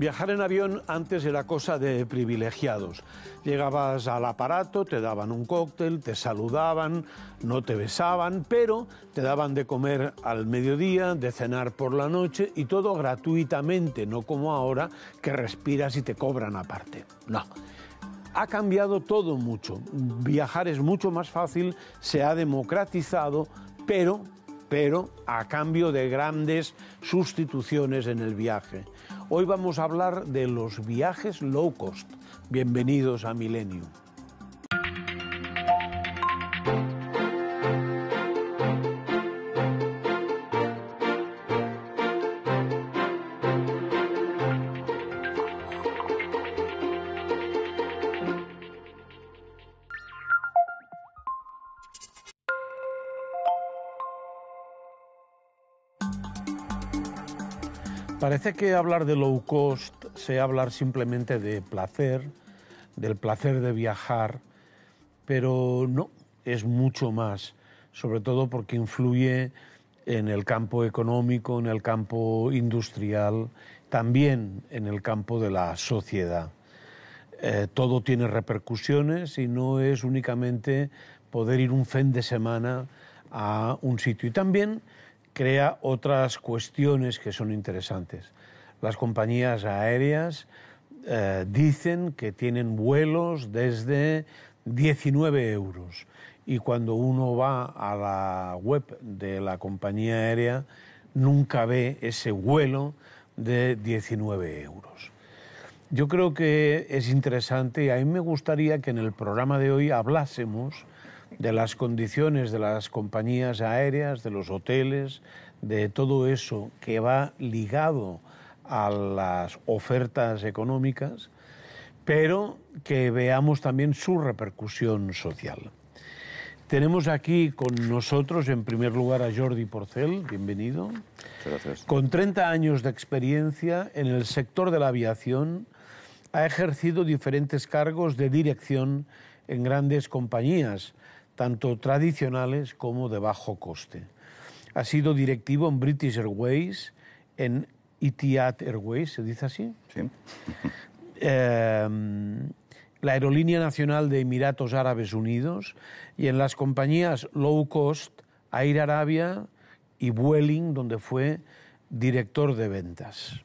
Viajar en avión antes era cosa de privilegiados. Llegabas al aparato, te daban un cóctel, te saludaban, no te besaban, pero te daban de comer al mediodía, de cenar por la noche y todo gratuitamente, no como ahora que respiras y te cobran aparte. No. Ha cambiado todo mucho. Viajar es mucho más fácil, se ha democratizado, pero pero a cambio de grandes sustituciones en el viaje. Hoy vamos a hablar de los viajes low cost. Bienvenidos a Milenio. Parece que hablar de low cost sea hablar simplemente de placer, del placer de viajar, pero no, es mucho más, sobre todo porque influye en el campo económico, en el campo industrial, también en el campo de la sociedad. Eh, todo tiene repercusiones y no es únicamente poder ir un fin de semana a un sitio. Y también crea otras cuestiones que son interesantes. Las compañías aéreas eh, dicen que tienen vuelos desde 19 euros y cuando uno va a la web de la compañía aérea nunca ve ese vuelo de 19 euros. Yo creo que es interesante y a mí me gustaría que en el programa de hoy hablásemos de las condiciones de las compañías aéreas, de los hoteles, de todo eso que va ligado a las ofertas económicas, pero que veamos también su repercusión social. Tenemos aquí con nosotros, en primer lugar, a Jordi Porcel, bienvenido. Gracias. Con 30 años de experiencia en el sector de la aviación, ha ejercido diferentes cargos de dirección en grandes compañías, tanto tradicionales como de bajo coste. Ha sido directivo en British Airways, en Etihad Airways, ¿se dice así? Sí. Eh, la Aerolínea Nacional de Emiratos Árabes Unidos y en las compañías low cost Air Arabia y Vueling, donde fue director de ventas.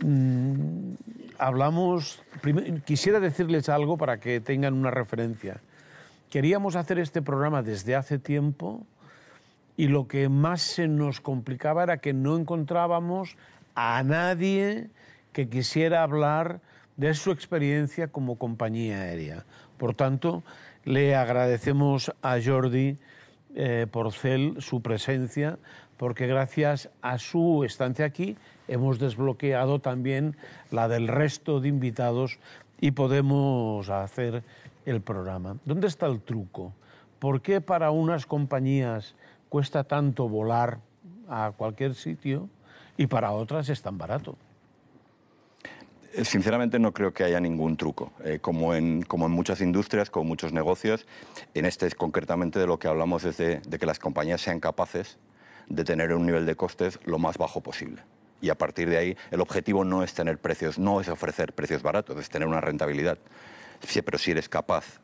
Mm, hablamos, quisiera decirles algo para que tengan una referencia. Queríamos hacer este programa desde hace tiempo y lo que más se nos complicaba era que no encontrábamos a nadie que quisiera hablar de su experiencia como compañía aérea. Por tanto, le agradecemos a Jordi eh, Porcel su presencia, porque gracias a su estancia aquí hemos desbloqueado también la del resto de invitados y podemos hacer el programa. ¿Dónde está el truco? ¿Por qué para unas compañías cuesta tanto volar a cualquier sitio y para otras es tan barato? Eh, sinceramente no creo que haya ningún truco. Eh, como, en, como en muchas industrias, como muchos negocios, en este concretamente de lo que hablamos es de, de que las compañías sean capaces de tener un nivel de costes lo más bajo posible. Y a partir de ahí, el objetivo no es tener precios, no es ofrecer precios baratos, es tener una rentabilidad. Sí, pero si eres capaz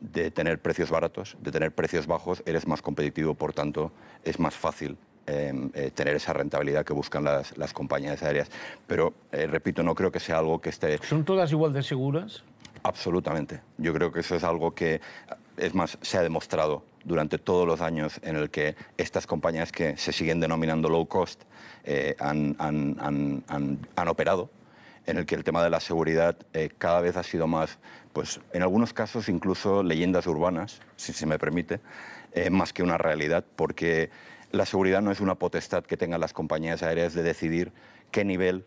de tener precios baratos, de tener precios bajos, eres más competitivo, por tanto, es más fácil em, eh, tener esa rentabilidad que buscan las, las compañías aéreas. Pero, eh, repito, no creo que sea algo que esté... ¿Son todas igual de seguras? Absolutamente. Yo creo que eso es algo que, es más, se ha demostrado durante todos los años en el que estas compañías que se siguen denominando low cost eh, han, han, han, han, operado en el que el tema de la seguridad eh, cada vez ha sido más, pues en algunos casos incluso leyendas urbanas, si se me permite, eh, más que una realidad, porque la seguridad no es una potestad que tengan las compañías aéreas de decidir qué nivel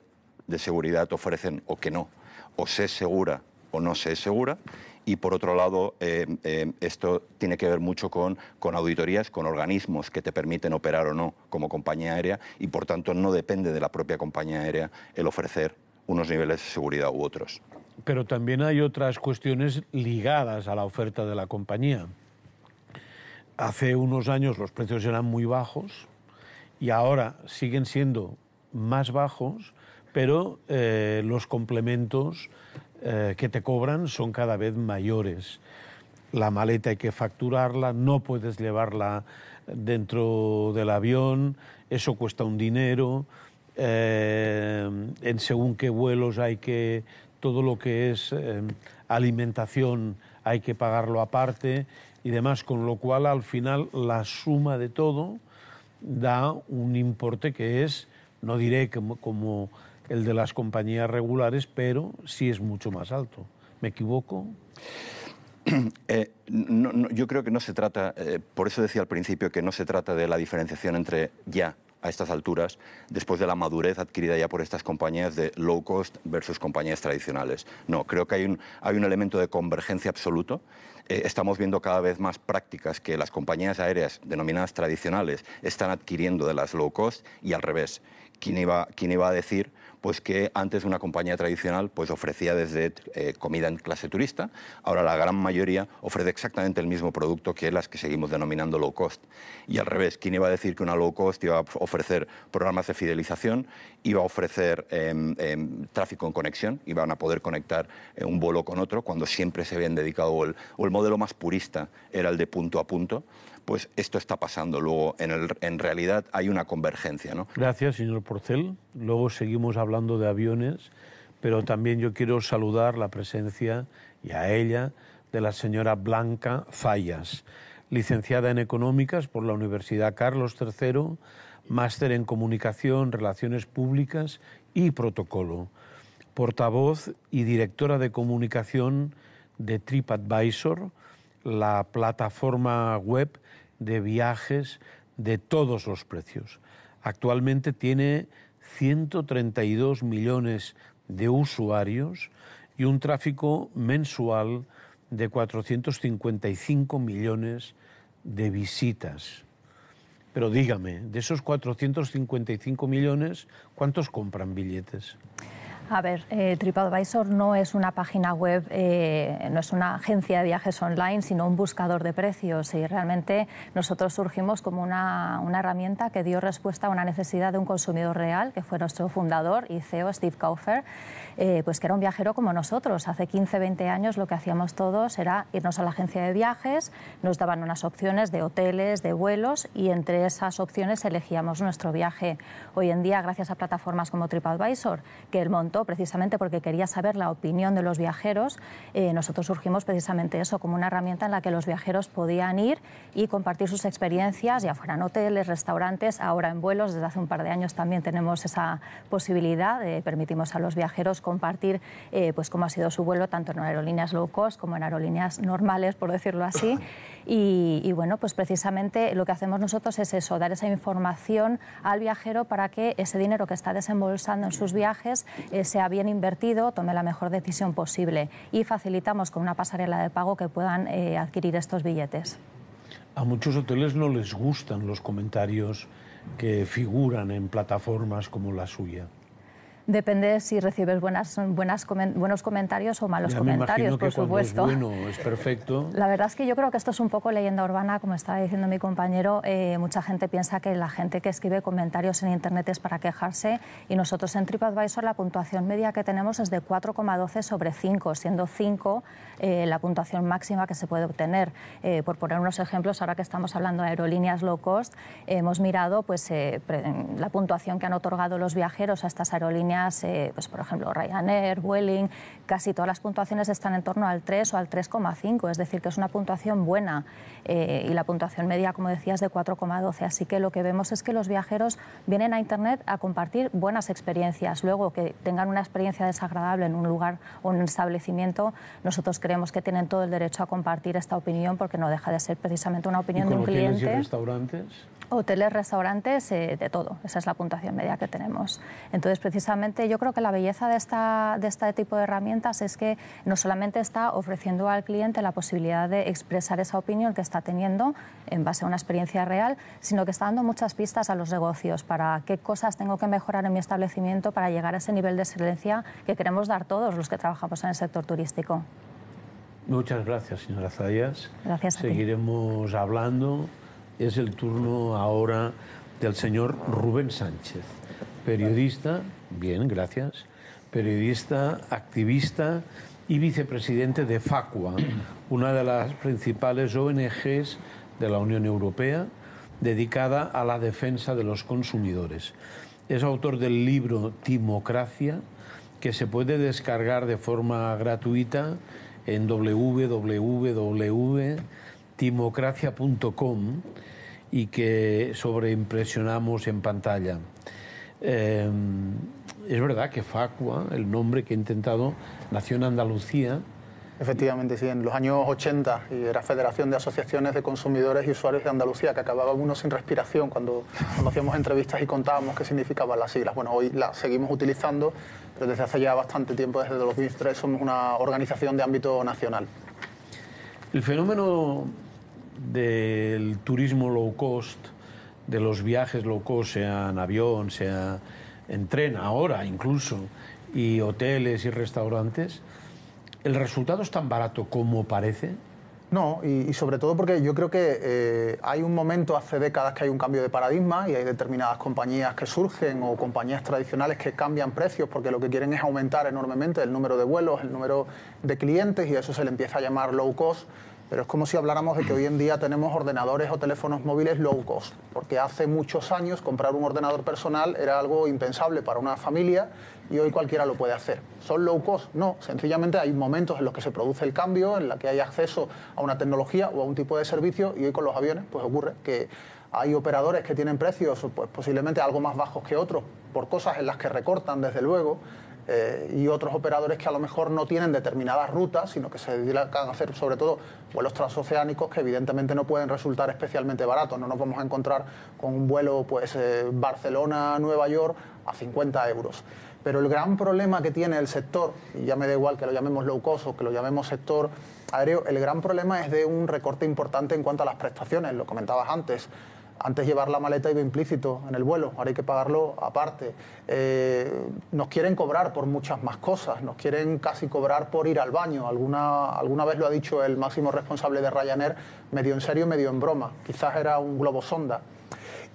de seguridad ofrecen o qué no, o se es segura o no se es segura, y por otro lado, eh, esto tiene que ver mucho con, auditorías, con organismos que te permiten operar o no como compañía aérea. Y por tanto no depende de la propia compañía aérea el ofrecer unos niveles de seguridad u otros. Pero también hay otras cuestiones ligadas a la oferta de la compañía. Hace unos años los precios eran muy bajos y ahora siguen siendo más bajos, pero eh, los complementos eh, que te cobran son cada vez mayores. La maleta hay que facturarla, no puedes llevarla dentro del avión, eso cuesta un dinero. Eh, en según qué vuelos hay que todo lo que es alimentación hay que pagarlo aparte y demás, con lo cual al final la suma de todo da un importe que es, no diré como, el de las compañías regulares, pero sí es mucho más alto. ¿Me equivoco? Eh, yo creo que no se trata, eh, por eso decía al principio que no se trata de la diferenciación entre ya a estas alturas, después de la madurez adquirida ya por estas compañías de low cost versus compañías tradicionales. No, creo que hay un, hay un elemento de convergencia absoluto. Eh, estamos viendo cada vez más prácticas que las compañías aéreas denominadas tradicionales están adquiriendo de las low cost y al revés. ¿Quién iba, quién iba a decir pues que antes una compañía tradicional pues ofrecía desde eh, comida en clase turista, ahora la gran mayoría ofrece exactamente el mismo producto que las que seguimos denominando low cost. Y al revés, ¿quién iba a decir que una low cost iba a ofrecer programas de fidelización, iba a ofrecer em, em, tráfico en conexión, iban a poder conectar eh, un vuelo con otro cuando siempre se habían dedicado, o el modelo más purista era el de punto a punto? Pues esto está pasando. Luego, en, realidad hay una convergencia. ¿no? Gracias, señor Porcel. Luego seguimos hablando de aviones, pero también yo quiero saludar la presencia, y a ella, de la señora Blanca Zayas, licenciada en Económicas por la Universidad Carlos III, máster en Comunicación, Relaciones Públicas y Protocolo, portavoz y directora de comunicación de TripAdvisor, la plataforma web de viajes de todos los precios. Actualmente tiene 132 millones de usuarios y un tráfico mensual de 455 millones de visitas. Pero dígame, de esos 455 millones, ¿cuántos compran billetes? A ver, eh, TripAdvisor no es una página web, eh, no es una agencia de viajes online, sino un buscador de precios. Y realmente nosotros surgimos como una, herramienta que dio respuesta a una necesidad de un consumidor real, que fue nuestro fundador y CEO, Steve Kaufer, eh, pues que era un viajero como nosotros. Hace 15, 20 años lo que hacíamos todos era irnos a la agencia de viajes, nos daban unas opciones de hoteles, de vuelos y entre esas opciones elegíamos nuestro viaje. Hoy en día, gracias a plataformas como TripAdvisor, que el precisamente porque quería saber la opinión de los viajeros. Eh, nosotros surgimos precisamente eso, como una herramienta en la que los viajeros podían ir y compartir sus experiencias, ya fueran hoteles, restaurantes, ahora en vuelos. Desde hace un par de años también tenemos esa posibilidad, permitimos a los viajeros compartir eh, pues cómo ha sido su vuelo, tanto en aerolíneas low cost como en aerolíneas normales, por decirlo así. Y, bueno, pues precisamente lo que hacemos nosotros es eso, dar esa información al viajero para que ese dinero que está desembolsando en sus viajes eh, sea bien invertido, tome la mejor decisión posible y facilitamos con una pasarela de pago que puedan eh, adquirir estos billetes. A muchos hoteles no les gustan los comentarios que figuran en plataformas como la suya. Depende si recibes buenas, buenas, buenos comentarios o malos comentarios, por supuesto. Es bueno, es perfecto. La verdad es que yo creo que esto es un poco leyenda urbana, como estaba diciendo mi compañero. Eh, mucha gente piensa que la gente que escribe comentarios en Internet es para quejarse y nosotros en TripAdvisor la puntuación media que tenemos es de 4,12 sobre 5, siendo 5 eh, la puntuación máxima que se puede obtener. Eh, por poner unos ejemplos, ahora que estamos hablando de aerolíneas low cost, hemos mirado pues, la puntuación que han otorgado los viajeros a estas aerolíneas eh, pues por ejemplo, Ryanair, Vueling, casi todas las puntuaciones están en torno al 3 o al 3,5, es decir, que es una puntuación buena eh, y la puntuación media, como decías, de 4,12. Así que lo que vemos es que los viajeros vienen a Internet a compartir buenas experiencias. Luego, que tengan una experiencia desagradable en un lugar o en un establecimiento, nosotros creemos que tienen todo el derecho a compartir esta opinión porque no deja de ser precisamente una opinión de un cliente. ¿Y restaurantes? Hoteles, restaurantes, eh, de todo. Esa es la puntuación media que tenemos. Entonces, precisamente, yo creo que la belleza de, esta, de este tipo de herramientas es que no solamente está ofreciendo al cliente la posibilidad de expresar esa opinión que está teniendo en base a una experiencia real, sino que está dando muchas pistas a los negocios para qué cosas tengo que mejorar en mi establecimiento para llegar a ese nivel de excelencia que queremos dar todos los que trabajamos en el sector turístico. Muchas gracias, señora Zayas. Gracias a Seguiremos hablando es el turno ahora del señor Rubén Sánchez. periodista, bien, gracias, periodista, activista y vicepresidente de FACUA, una de las principales ONGs de la Unión Europea dedicada a la defensa de los consumidores. Es autor del libro Timocracia, que se puede descargar de forma gratuita en www.timocracia.com y que sobreimpresionamos en pantalla. Eh, es verdad que Facua, el nombre que he intentado, nació en Andalucía. Efectivamente, sí, en los años 80 y era Federación de Asociaciones de Consumidores y Usuarios de Andalucía, que acababa uno sin respiración cuando, cuando hacíamos entrevistas y contábamos qué significaban las siglas. Bueno, hoy las seguimos utilizando, pero desde hace ya bastante tiempo, desde 2003, somos una organización de ámbito nacional. El fenómeno del turismo low cost, de los viajes low cost, sea en avión, sea en tren, ahora incluso, y hoteles y restaurantes, ¿el resultado es tan barato como parece? No, y, sobre todo porque yo creo que eh, hay un momento hace décadas que hay un cambio de paradigma y hay determinadas compañías que surgen o compañías tradicionales que cambian precios porque lo que quieren es aumentar enormemente el número de vuelos, el número de clientes y eso se le empieza a llamar low cost pero es como si habláramos de que hoy en día tenemos ordenadores o teléfonos móviles low cost, porque hace muchos años comprar un ordenador personal era algo impensable para una familia y hoy cualquiera lo puede hacer. ¿Son low cost? No, sencillamente hay momentos en los que se produce el cambio, en los que hay acceso a una tecnología o a un tipo de servicio y hoy con los aviones pues ocurre que hay operadores que tienen precios pues, posiblemente algo más bajos que otros por cosas en las que recortan desde luego eh, y otros operadores que a lo mejor no tienen determinadas rutas, sino que se dedican a hacer sobre todo vuelos transoceánicos que evidentemente no pueden resultar especialmente baratos. No nos vamos a encontrar con un vuelo pues, eh, Barcelona-Nueva York a 50 euros. Pero el gran problema que tiene el sector, y ya me da igual que lo llamemos low cost o que lo llamemos sector aéreo, el gran problema es de un recorte importante en cuanto a las prestaciones, lo comentabas antes. Antes llevar la maleta iba implícito en el vuelo, ahora hay que pagarlo aparte. Eh, nos quieren cobrar por muchas más cosas, nos quieren casi cobrar por ir al baño. Alguna, alguna vez lo ha dicho el máximo responsable de Ryanair, medio en serio, medio en broma. Quizás era un globo sonda.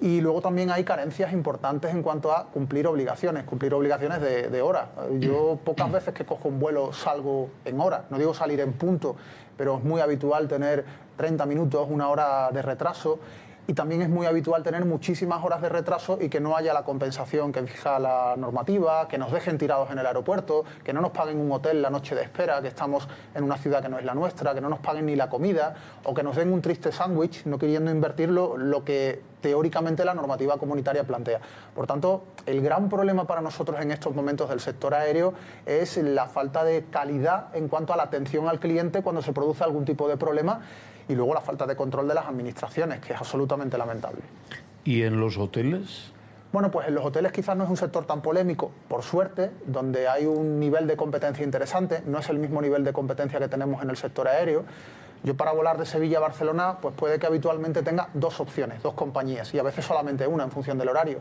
Y luego también hay carencias importantes en cuanto a cumplir obligaciones, cumplir obligaciones de, de hora. Yo pocas veces que cojo un vuelo salgo en hora, no digo salir en punto, pero es muy habitual tener 30 minutos, una hora de retraso y también es muy habitual tener muchísimas horas de retraso y que no haya la compensación que fija la normativa, que nos dejen tirados en el aeropuerto, que no nos paguen un hotel la noche de espera, que estamos en una ciudad que no es la nuestra, que no nos paguen ni la comida o que nos den un triste sándwich no queriendo invertirlo lo que teóricamente la normativa comunitaria plantea. Por tanto, el gran problema para nosotros en estos momentos del sector aéreo es la falta de calidad en cuanto a la atención al cliente cuando se produce algún tipo de problema y luego la falta de control de las administraciones, que es absolutamente lamentable. ¿Y en los hoteles? Bueno, pues en los hoteles quizás no es un sector tan polémico, por suerte, donde hay un nivel de competencia interesante, no es el mismo nivel de competencia que tenemos en el sector aéreo. Yo para volar de Sevilla a Barcelona, pues puede que habitualmente tenga dos opciones, dos compañías, y a veces solamente una en función del horario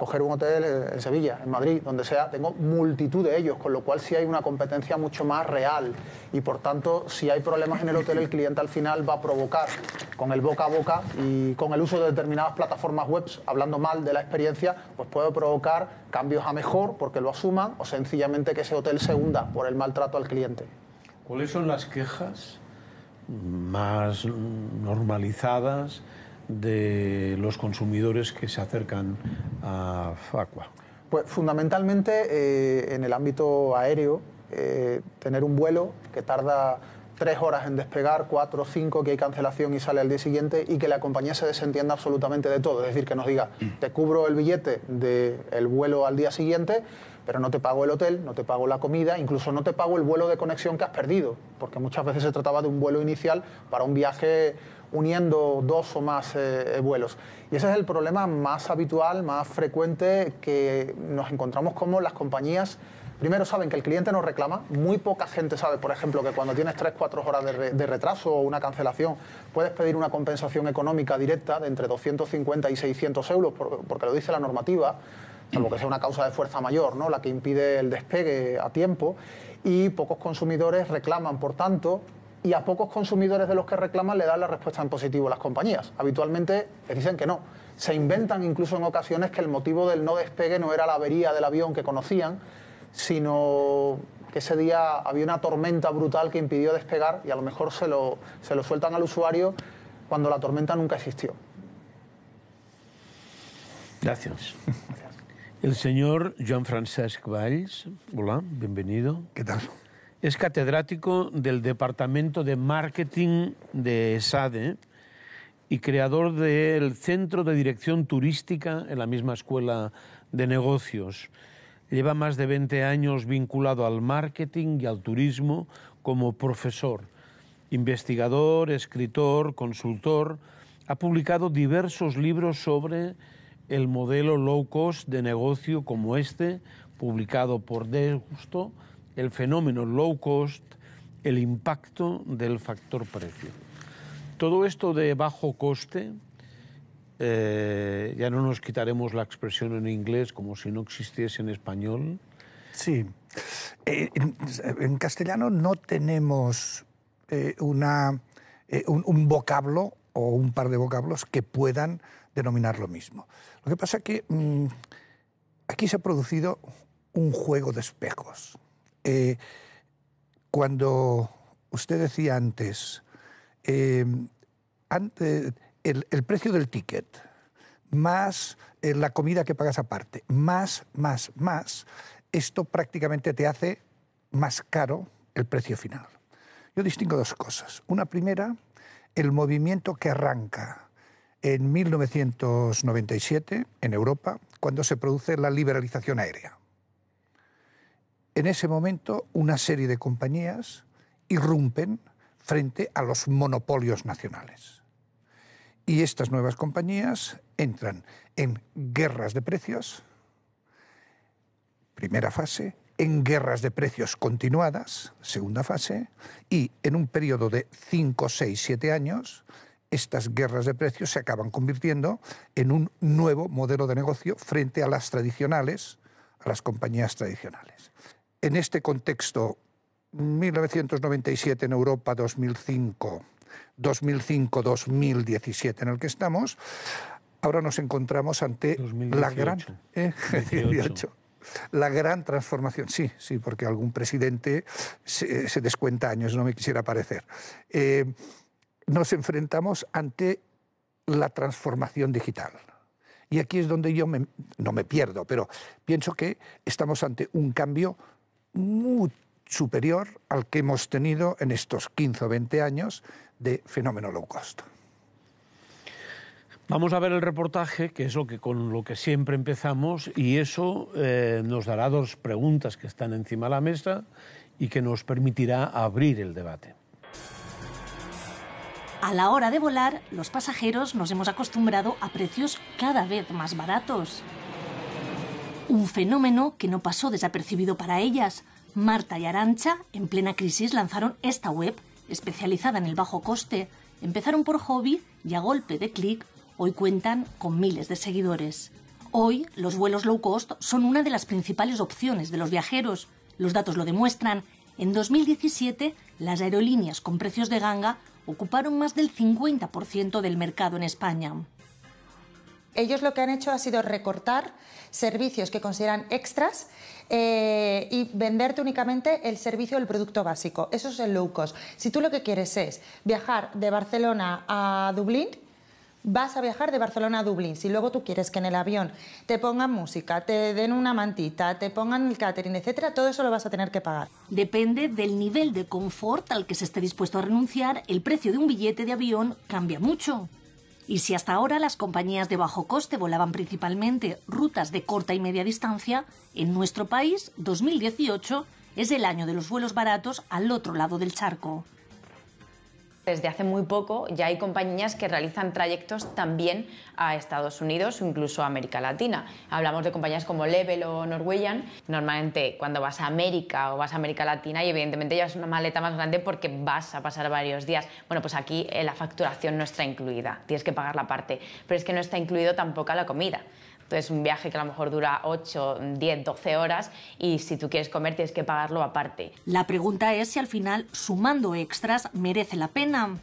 coger un hotel en Sevilla, en Madrid, donde sea, tengo multitud de ellos, con lo cual sí hay una competencia mucho más real y por tanto si hay problemas en el hotel el cliente al final va a provocar con el boca a boca y con el uso de determinadas plataformas web, hablando mal de la experiencia, pues puede provocar cambios a mejor porque lo asuman o sencillamente que ese hotel se hunda por el maltrato al cliente. ¿Cuáles son las quejas más normalizadas? De los consumidores que se acercan a Facua? Pues fundamentalmente eh, en el ámbito aéreo, eh, tener un vuelo que tarda tres horas en despegar, cuatro o cinco, que hay cancelación y sale al día siguiente y que la compañía se desentienda absolutamente de todo. Es decir, que nos diga, te cubro el billete del vuelo al día siguiente, pero no te pago el hotel, no te pago la comida, incluso no te pago el vuelo de conexión que has perdido, porque muchas veces se trataba de un vuelo inicial para un viaje uniendo dos o más eh, eh, vuelos. Y ese es el problema más habitual, más frecuente que nos encontramos como las compañías primero saben que el cliente nos reclama, muy poca gente sabe, por ejemplo, que cuando tienes 3-4 horas de, retraso o una cancelación, puedes pedir una compensación económica directa de entre 250 y 600 euros, porque lo dice la normativa, salvo que sea una causa de fuerza mayor, ¿no? la que impide el despegue a tiempo, y pocos consumidores reclaman, por tanto, y a pocos consumidores de los que reclaman le dan la respuesta en positivo las compañías. Habitualmente les dicen que no. Se inventan incluso en ocasiones que el motivo del no despegue no era la avería del avión que conocían, sino que ese día había una tormenta brutal que impidió despegar y a lo mejor se lo, se lo sueltan al usuario cuando la tormenta nunca existió. Gracias. El señor Joan Francesc Valls, hola, bienvenido. ¿Qué tal? Es catedrático del Departamento de Marketing de SADE y creador del Centro de Dirección Turística en la misma Escuela de Negocios. Lleva más de 20 años vinculado al marketing y al turismo como profesor, investigador, escritor, consultor. Ha publicado diversos libros sobre el modelo low cost de negocio como este, publicado por Deusto, el fenómeno low cost, el impacto del factor precio. Todo esto de bajo coste, eh, ya no nos quitaremos la expresión en inglés como si no existiese en español. Sí. Eh, en, castellano no tenemos eh, una, un, vocablo o un par de vocablos que puedan denominar lo mismo. Lo que pasa es que mmm, aquí se ha producido un juego de espejos. Eh, cuando usted decía antes, eh, el, precio del ticket, más eh, la comida que pagas aparte, más, más, más, esto prácticamente te hace más caro el precio final. Yo distingo dos cosas. Una primera, el movimiento que arranca en 1997 en Europa, cuando se produce la liberalización aérea. En ese momento, una serie de compañías irrumpen frente a los monopolios nacionales. Y estas nuevas compañías entran en guerras de precios, primera fase, en guerras de precios continuadas, segunda fase, y en un periodo de 5, 6, 7 años, estas guerras de precios se acaban convirtiendo en un nuevo modelo de negocio frente a las tradicionales, a las compañías tradicionales. En este contexto, 1997 en Europa, 2005, 2005-2017 en el que estamos, ahora nos encontramos ante 2018. la gran... ¿eh? 18. La gran transformación, sí, sí, porque algún presidente se, se descuenta años, no me quisiera parecer. Eh, nos enfrentamos ante la transformación digital. Y aquí es donde yo me, no me pierdo, pero pienso que estamos ante un cambio muy superior al que hemos tenido en estos 15 o 20 años de fenómeno low cost. Vamos a ver el reportaje, que es lo que, con lo que siempre empezamos, y eso eh, nos dará dos preguntas que están encima de la mesa y que nos permitirá abrir el debate. A la hora de volar, los pasajeros nos hemos acostumbrado a precios cada vez más baratos. Un fenómeno que no pasó desapercibido para ellas. Marta y Arancha, en plena crisis, lanzaron esta web, especializada en el bajo coste. Empezaron por hobby y a golpe de clic, hoy cuentan con miles de seguidores. Hoy, los vuelos low cost son una de las principales opciones de los viajeros. Los datos lo demuestran. En 2017, las aerolíneas con precios de ganga ocuparon más del 50% del mercado en España. Ellos lo que han hecho ha sido recortar servicios que consideran extras eh, y venderte únicamente el servicio del producto básico. Eso es el low cost. Si tú lo que quieres es viajar de Barcelona a Dublín, vas a viajar de Barcelona a Dublín. Si luego tú quieres que en el avión te pongan música, te den una mantita, te pongan el catering, etcétera, todo eso lo vas a tener que pagar. Depende del nivel de confort al que se esté dispuesto a renunciar, el precio de un billete de avión cambia mucho. Y si hasta ahora las compañías de bajo coste volaban principalmente rutas de corta y media distancia, en nuestro país 2018 es el año de los vuelos baratos al otro lado del charco. Desde hace muy poco ya hay compañías que realizan trayectos también a Estados Unidos o incluso a América Latina. Hablamos de compañías como Level o Norwegian. Normalmente cuando vas a América o vas a América Latina y evidentemente llevas una maleta más grande porque vas a pasar varios días. Bueno, pues aquí eh, la facturación no está incluida, tienes que pagar la parte, pero es que no está incluido tampoco la comida Entonces, un viaje que a lo mejor dura 8, 10, 12 horas y si tú quieres comer tienes que pagarlo aparte. La pregunta es si al final, sumando extras, merece la pena.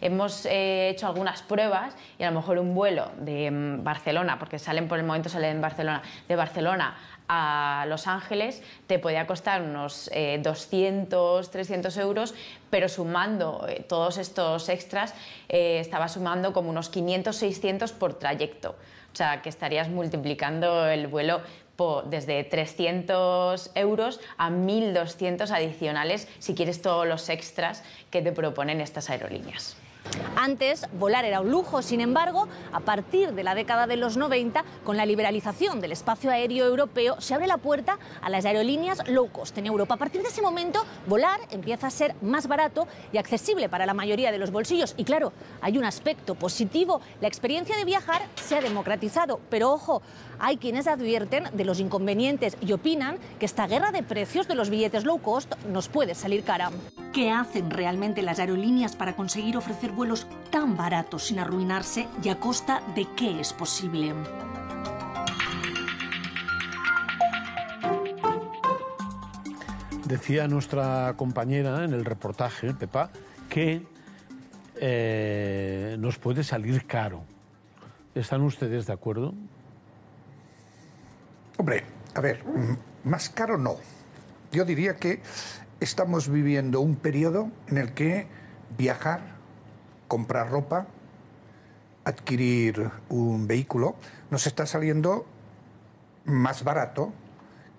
Hemos eh, hecho algunas pruebas y a lo mejor un vuelo de mm, Barcelona, porque salen por el momento salen en Barcelona, de Barcelona a Los Ángeles te podía costar unos 200, eh, 300 euros, pero sumando eh, todos estos extras estaba sumando como unos 500, 600 por trayecto. O sea, que estarías multiplicando el vuelo desde 300 euros a 1.200 adicionales si quieres todos los extras que te proponen estas aerolíneas. Antes, volar era un lujo, sin embargo, a partir de la década de los 90, con la liberalización del espacio aéreo europeo, se abre la puerta a las aerolíneas low cost en Europa. A partir de ese momento, volar empieza a ser más barato y accesible para la mayoría de los bolsillos. Y claro, hay un aspecto positivo, la experiencia de viajar se ha democratizado, pero ojo, hay quienes advierten de los inconvenientes y opinan que esta guerra de precios de los billetes low cost nos puede salir cara. ¿Qué hacen realmente las aerolíneas para conseguir ofrecer vuelos tan baratos sin arruinarse y a costa de qué es posible? Decía nuestra compañera en el reportaje, Pepa, que eh, nos puede salir caro. ¿Están ustedes de acuerdo? Hombre, a ver, más caro no. Yo diría que estamos viviendo un periodo en el que viajar, comprar ropa, adquirir un vehículo, nos está saliendo más barato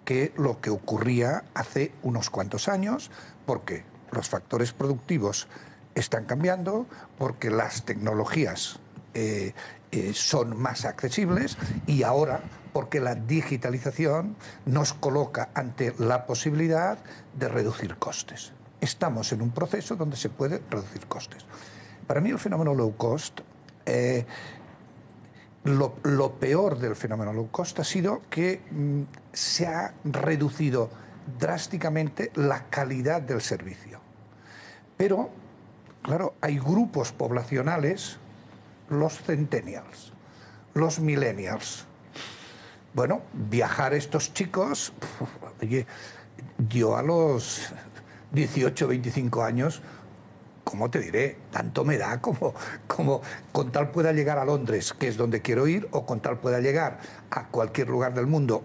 que lo que ocurría hace unos cuantos años, porque los factores productivos están cambiando, porque las tecnologías eh, eh, son más accesibles y ahora porque la digitalización nos coloca ante la posibilidad de reducir costes. Estamos en un proceso donde se puede reducir costes. Para mí el fenómeno low cost, eh, lo, peor del fenómeno low cost ha sido que mm, se ha reducido drásticamente la calidad del servicio. Pero, claro, hay grupos poblacionales los centennials, los millennials. Bueno, viajar estos chicos, oye, yo a los 18, 25 años, ¿cómo te diré? Tanto me da como, como con tal pueda llegar a Londres, que es donde quiero ir, o con tal pueda llegar a cualquier lugar del mundo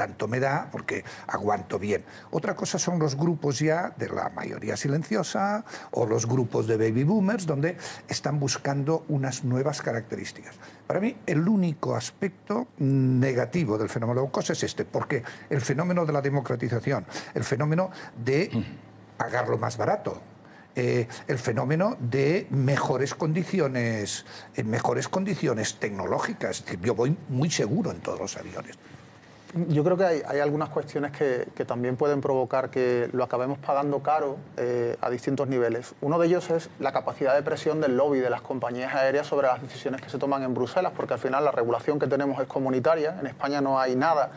tanto me da porque aguanto bien. Otra cosa son los grupos ya de la mayoría silenciosa o los grupos de baby boomers donde están buscando unas nuevas características. Para mí el único aspecto negativo del fenómeno low es este, porque el fenómeno de la democratización, el fenómeno de pagarlo más barato, eh, el fenómeno de mejores condiciones, en mejores condiciones tecnológicas. Yo voy muy seguro en todos los aviones. Yo creo que hay, algunas cuestiones que, también pueden provocar que lo acabemos pagando caro eh, a distintos niveles. Uno de ellos es la capacidad de presión del lobby de las compañías aéreas sobre las decisiones que se toman en Bruselas, porque al final la regulación que tenemos es comunitaria. En España no hay nada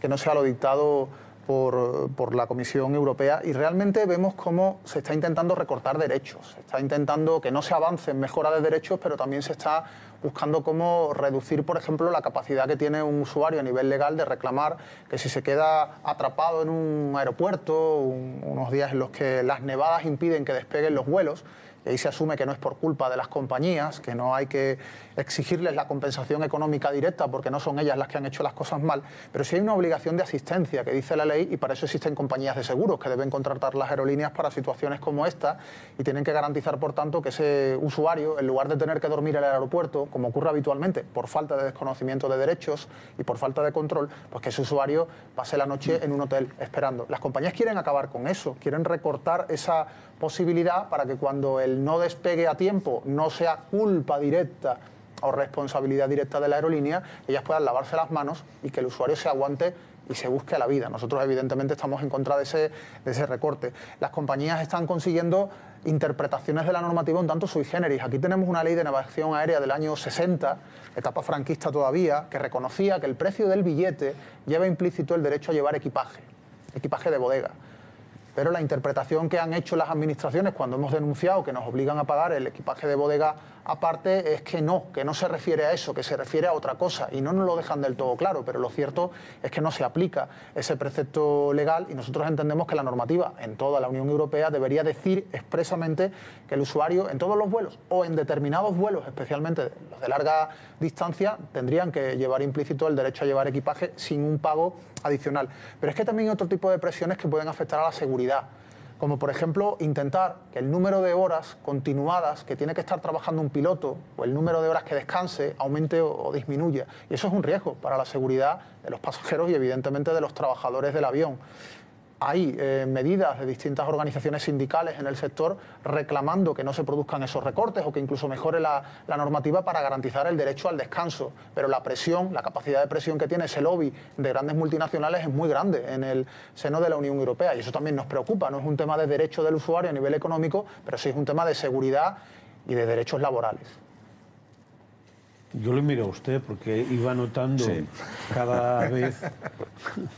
que no sea lo dictado por, la Comisión Europea y realmente vemos cómo se está intentando recortar derechos, se está intentando que no se avance en mejora de derechos, pero también se está buscando cómo reducir, por ejemplo, la capacidad que tiene un usuario a nivel legal de reclamar que si se queda atrapado en un aeropuerto, unos días en los que las nevadas impiden que despeguen los vuelos, y ahí se asume que no es por culpa de las compañías, que no hay que exigirles la compensación económica directa porque no son ellas las que han hecho las cosas mal, pero sí hay una obligación de asistencia que dice la ley y para eso existen compañías de seguros que deben contratar las aerolíneas para situaciones como esta y tienen que garantizar, por tanto, que ese usuario, en lugar de tener que dormir en el aeropuerto, como ocurre habitualmente, por falta de desconocimiento de derechos y por falta de control, pues que ese usuario pase la noche en un hotel esperando. Las compañías quieren acabar con eso, quieren recortar esa posibilidad para que cuando el no despegue a tiempo no sea culpa directa o responsabilidad directa de la aerolínea, ellas puedan lavarse las manos y que el usuario se aguante y se busque la vida. Nosotros evidentemente estamos en contra de ese, de ese recorte. Las compañías están consiguiendo interpretaciones de la normativa un tanto sui generis. Aquí tenemos una ley de navegación aérea del año 60, etapa franquista todavía, que reconocía que el precio del billete lleva implícito el derecho a llevar equipaje, equipaje de bodega pero la interpretación que han hecho las administraciones cuando hemos denunciado que nos obligan a pagar el equipaje de bodega aparte es que no, que no se refiere a eso, que se refiere a otra cosa. Y no nos lo dejan del todo claro, pero lo cierto es que no se aplica ese precepto legal y nosotros entendemos que la normativa en toda la Unión Europea debería decir expresamente que el usuario en todos los vuelos o en determinados vuelos, especialmente los de larga distancia, tendrían que llevar implícito el derecho a llevar equipaje sin un pago adicional. Pero es que también hay otro tipo de presiones que pueden afectar a la seguridad como por ejemplo intentar que el número de horas continuadas que tiene que estar trabajando un piloto o el número de horas que descanse aumente o, disminuya. Y eso es un riesgo para la seguridad de los pasajeros y evidentemente de los trabajadores del avión hay eh, medidas de distintas organizaciones sindicales en el sector reclamando que no se produzcan esos recortes o que incluso mejore la, normativa para garantizar el derecho al descanso. Pero la presión, la capacidad de presión que tiene ese lobby de grandes multinacionales es muy grande en el seno de la Unión Europea y eso también nos preocupa. No es un tema de derecho del usuario a nivel económico, pero sí es un tema de seguridad y de derechos laborales. Yo le miro a usted porque iba notando cada vez...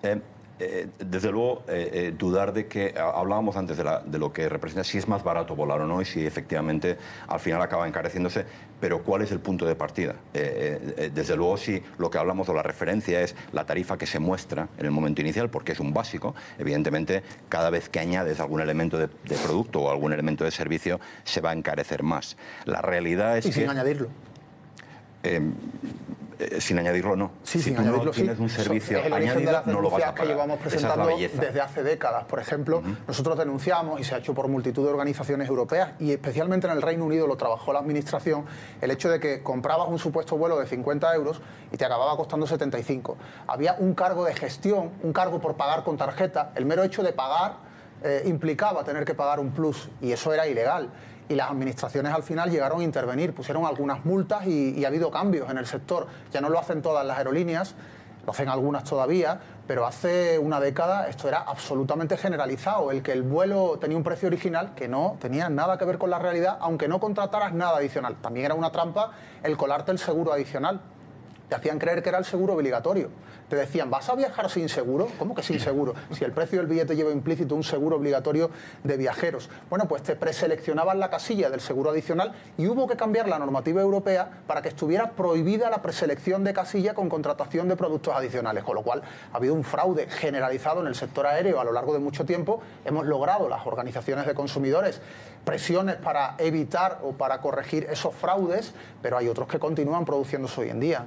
Eh, eh, desde luego, eh, eh, dudar de que hablábamos antes de, lo que representa si es más barato volar o no y si efectivamente al final acaba encareciéndose, pero ¿cuál es el punto de partida? desde luego, si lo que hablamos o la referencia es la tarifa que se muestra en el momento inicial, porque es un básico, evidentemente cada vez que añades algún elemento de, producto o algún elemento de servicio se va a encarecer más. La realidad es y que... sin añadirlo. Eh, sin añadirlo no. Sí, si sin añadirlo, no tienes un servicio es añadido, no lo vas a pagar. que llevamos presentando desde hace décadas. Por ejemplo, nosotros denunciamos, y se ha hecho por multitud de organizaciones europeas, y especialmente en el Reino Unido lo trabajó la Administración, el hecho de que comprabas un supuesto vuelo de 50 euros y te acababa costando 75. Había un cargo de gestión, un cargo por pagar con tarjeta. El mero hecho de pagar eh, implicaba tener que pagar un plus, y eso era ilegal y las administraciones al final llegaron a intervenir, pusieron algunas multas y, ha habido cambios en el sector. Ya no lo hacen todas las aerolíneas, lo hacen algunas todavía, pero hace una década esto era absolutamente generalizado, el que el vuelo tenía un precio original que no tenía nada que ver con la realidad, aunque no contrataras nada adicional. También era una trampa el colarte el seguro adicional. Te hacían creer que era el seguro obligatorio te decían, ¿vas a viajar sin seguro? ¿Cómo que sin seguro? Si el precio del billete lleva implícito un seguro obligatorio de viajeros. Bueno, pues te preseleccionaban la casilla del seguro adicional y hubo que cambiar la normativa europea para que estuviera prohibida la preselección de casilla con contratación de productos adicionales, con lo cual ha habido un fraude generalizado en el sector aéreo a lo largo de mucho tiempo. Hemos logrado las organizaciones de consumidores presiones para evitar o para corregir esos fraudes, pero hay otros que continúan produciéndose hoy en día.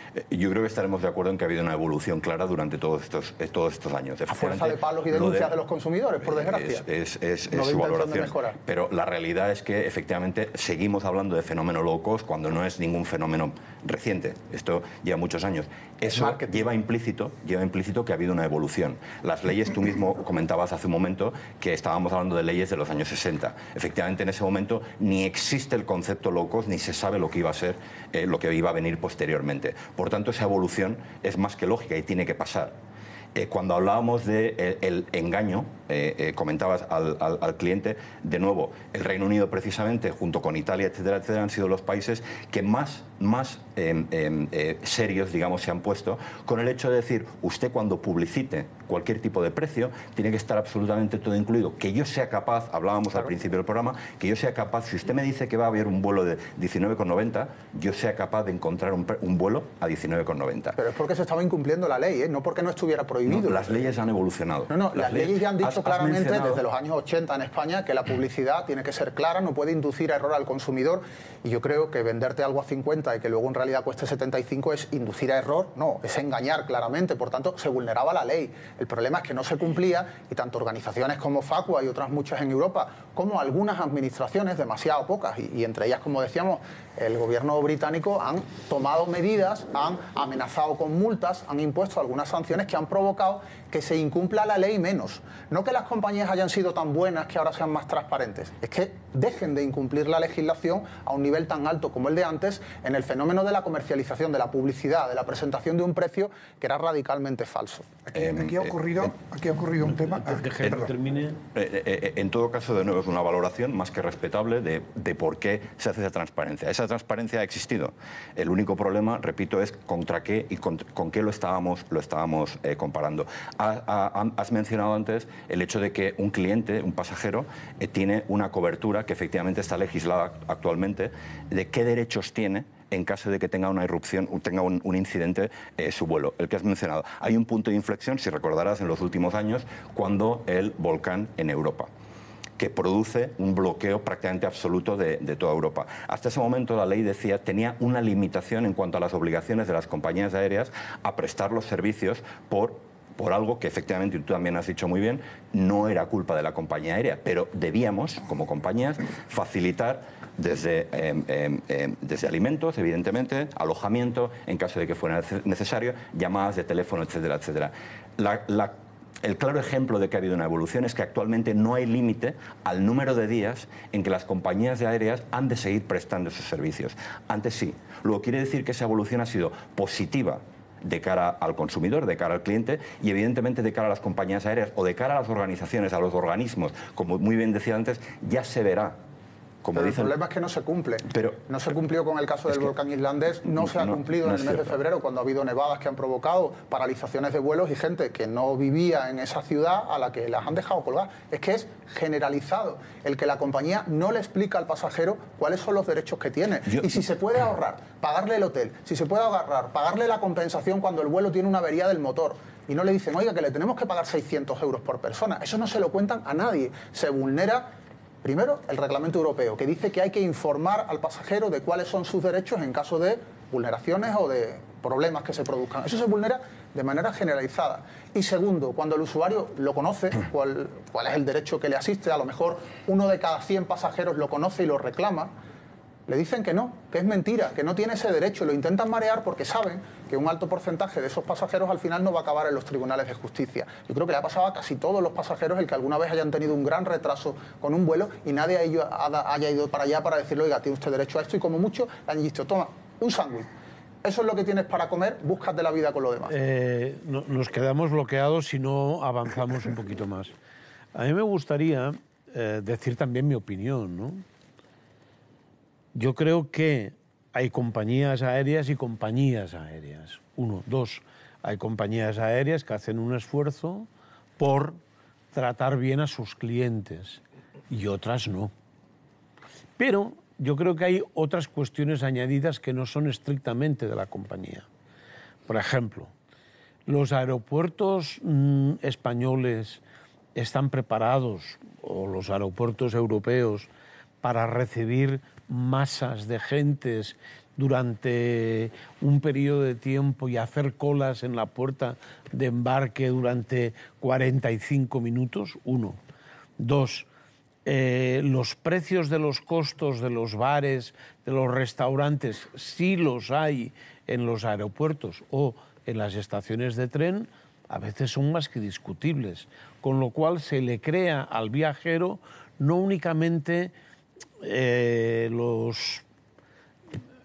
Eh, yo creo que estaremos de acuerdo en que ha habido una evolución clara durante todos estos, eh, todos estos años. A fuerza de palos y denuncias de, los consumidores, por desgracia. Es, es, su valoración. Pero la realidad es que efectivamente seguimos hablando de fenómeno low cost cuando no es ningún fenómeno reciente. Esto lleva muchos años. Eso lleva implícito, lleva implícito que ha habido una evolución. Las leyes, tú mismo comentabas hace un momento que estábamos hablando de leyes de los años 60. Efectivamente, en ese momento ni existe el concepto low cost ni se sabe lo que iba a ser, eh, lo que iba a venir posteriormente. Por tanto, esa evolución es más que lógica y tiene que pasar. Eh, cuando hablábamos del de el engaño, eh, eh, comentabas al, al, cliente, de nuevo, el Reino Unido precisamente, junto con Italia, etcétera, etcétera, han sido los países que más, más em, em, serios, digamos, se han puesto con el hecho de decir, usted cuando publicite cualquier tipo de precio, tiene que estar absolutamente todo incluido. Que yo sea capaz, hablábamos al principio del programa, que yo sea capaz, si usted me dice que va a haber un vuelo de 19,90, yo sea capaz de encontrar un, un vuelo a 19,90. Pero es porque se estaba incumpliendo la ley, no porque no estuviera prohibido las leyes han evolucionado. No, no, las, leyes, ya han dicho claramente desde los años 80 en España que la publicidad tiene que ser clara, no puede inducir a error al consumidor. Y yo creo que venderte algo a 50 y que luego en realidad cueste 75 es inducir a error, no, es engañar claramente. Por tanto, se vulneraba la ley. El problema es que no se cumplía y tanto organizaciones como Facua y otras muchas en Europa, como algunas administraciones, demasiado pocas, y entre ellas, como decíamos, el gobierno británico han tomado medidas, han amenazado con multas, han impuesto algunas sanciones que han provocado que se incumpla la ley menos. No que las compañías hayan sido tan buenas que ahora sean más transparentes, es que dejen de incumplir la legislación a un nivel tan alto como el de antes en el fenómeno de la comercialización, de la publicidad, de la presentación de un precio que era radicalmente falso. Aquí, ha, ocurrido, aquí ha ocurrido un tema... termine. En todo caso, de nuevo, es una valoración más que respetable de, de por qué se hace esa transparencia. Esa transparencia ha existido. El único problema, repito, es contra qué y con, qué lo estábamos, lo estábamos eh, comparando. has mencionado antes el hecho de que un cliente, un pasajero, eh, tiene una cobertura que efectivamente está legislada actualmente de qué derechos tiene en caso de que tenga una irrupción, tenga un, incidente eh, su vuelo, el que has mencionado. Hay un punto de inflexión, si recordarás, en los últimos años, cuando el volcán en Europa que produce un bloqueo prácticamente absoluto de, toda Europa. Hasta ese momento la ley decía tenía una limitación en cuanto a las obligaciones de las compañías aéreas a prestar los servicios por por algo que efectivamente tú también has dicho muy bien, no era culpa de la compañía aérea, pero debíamos, como compañías, facilitar desde, em, em, em, desde alimentos, evidentemente, alojamiento, en caso de que fuera necesario, llamadas de teléfono, etcétera, etcétera. El claro ejemplo de que ha habido una evolución es que actualmente no hay límite al número de días en que las compañías de aéreas han de seguir prestando esos servicios. Antes sí. Luego quiere decir que esa evolución ha sido positiva de cara al consumidor, de cara al cliente y evidentemente de cara a las compañías aéreas o de cara a las organizaciones, a los organismos, como muy bien decía antes, ya se verá pero el problema es que no se cumple. Pero, no se cumplió con el caso del volcán islandés, no, se ha cumplido en el mes de febrero cuando ha habido nevadas que han provocado paralizaciones de vuelos y gente que no vivía en esa ciudad a la que las han dejado colgar. Es que es generalizado el que la compañía no le explica al pasajero cuáles son los derechos que tiene. y si se puede ahorrar, pagarle el hotel, si se puede ahorrar, pagarle la compensación cuando el vuelo tiene una avería del motor, y no le dicen, oiga, que le tenemos que pagar 600 euros por persona. Eso no se lo cuentan a nadie. Se vulnera Primero, el reglamento europeo, que dice que hay que informar al pasajero de cuáles son sus derechos en caso de vulneraciones o de problemas que se produzcan. Eso se vulnera de manera generalizada. Y segundo, cuando el usuario lo conoce, cuál, cuál es el derecho que le asiste, a lo mejor uno de cada 100 pasajeros lo conoce y lo reclama, le dicen que no, que es mentira, que no tiene ese derecho. Lo intentan marear porque saben que un alto porcentaje de esos pasajeros al final no va a acabar en los tribunales de justicia. Yo creo que le ha pasado a casi todos los pasajeros el que alguna vez hayan tenido un gran retraso con un vuelo y nadie haya ido para allá para decirle, oiga, tiene usted derecho a esto y como mucho le han dicho, toma, un sándwich. Eso es lo que tienes para comer, búscate la vida con lo demás. Eh, nos quedamos bloqueados si no avanzamos un poquito más. A mí me gustaría eh, decir también mi opinión, ¿no? Yo creo que hay compañías aéreas y compañías aéreas. Uno, dos, hay compañías aéreas que hacen un esfuerzo por tratar bien a sus clientes y otras no. Pero yo creo que hay otras cuestiones añadidas que no son estrictamente de la compañía. Por ejemplo, los aeropuertos mm, españoles están preparados, o los aeropuertos europeos, para recibir masas de gentes durante un periodo de tiempo y hacer colas en la puerta de embarque durante 45 minutos, uno. Dos, eh, los precios de los costos de los bares, de los restaurantes, si los hay en los aeropuertos o en las estaciones de tren, a veces son más que discutibles, con lo cual se le crea al viajero no únicamente eh, los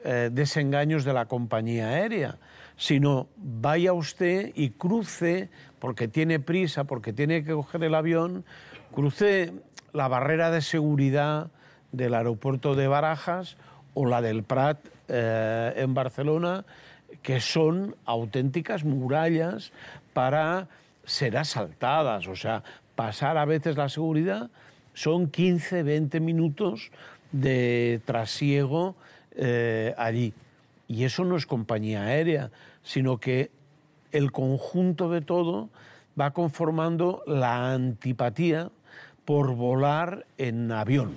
eh, desengaños de la compañía aérea, sino vaya usted y cruce, porque tiene prisa, porque tiene que coger el avión, cruce la barrera de seguridad del aeropuerto de Barajas o la del Prat eh, en Barcelona, que son auténticas murallas para ser asaltadas, o sea, pasar a veces la seguridad son 15, 20 minutos de trasiego eh, allí. Y eso no es compañía aérea, sino que el conjunto de todo va conformando la antipatía por volar en avión.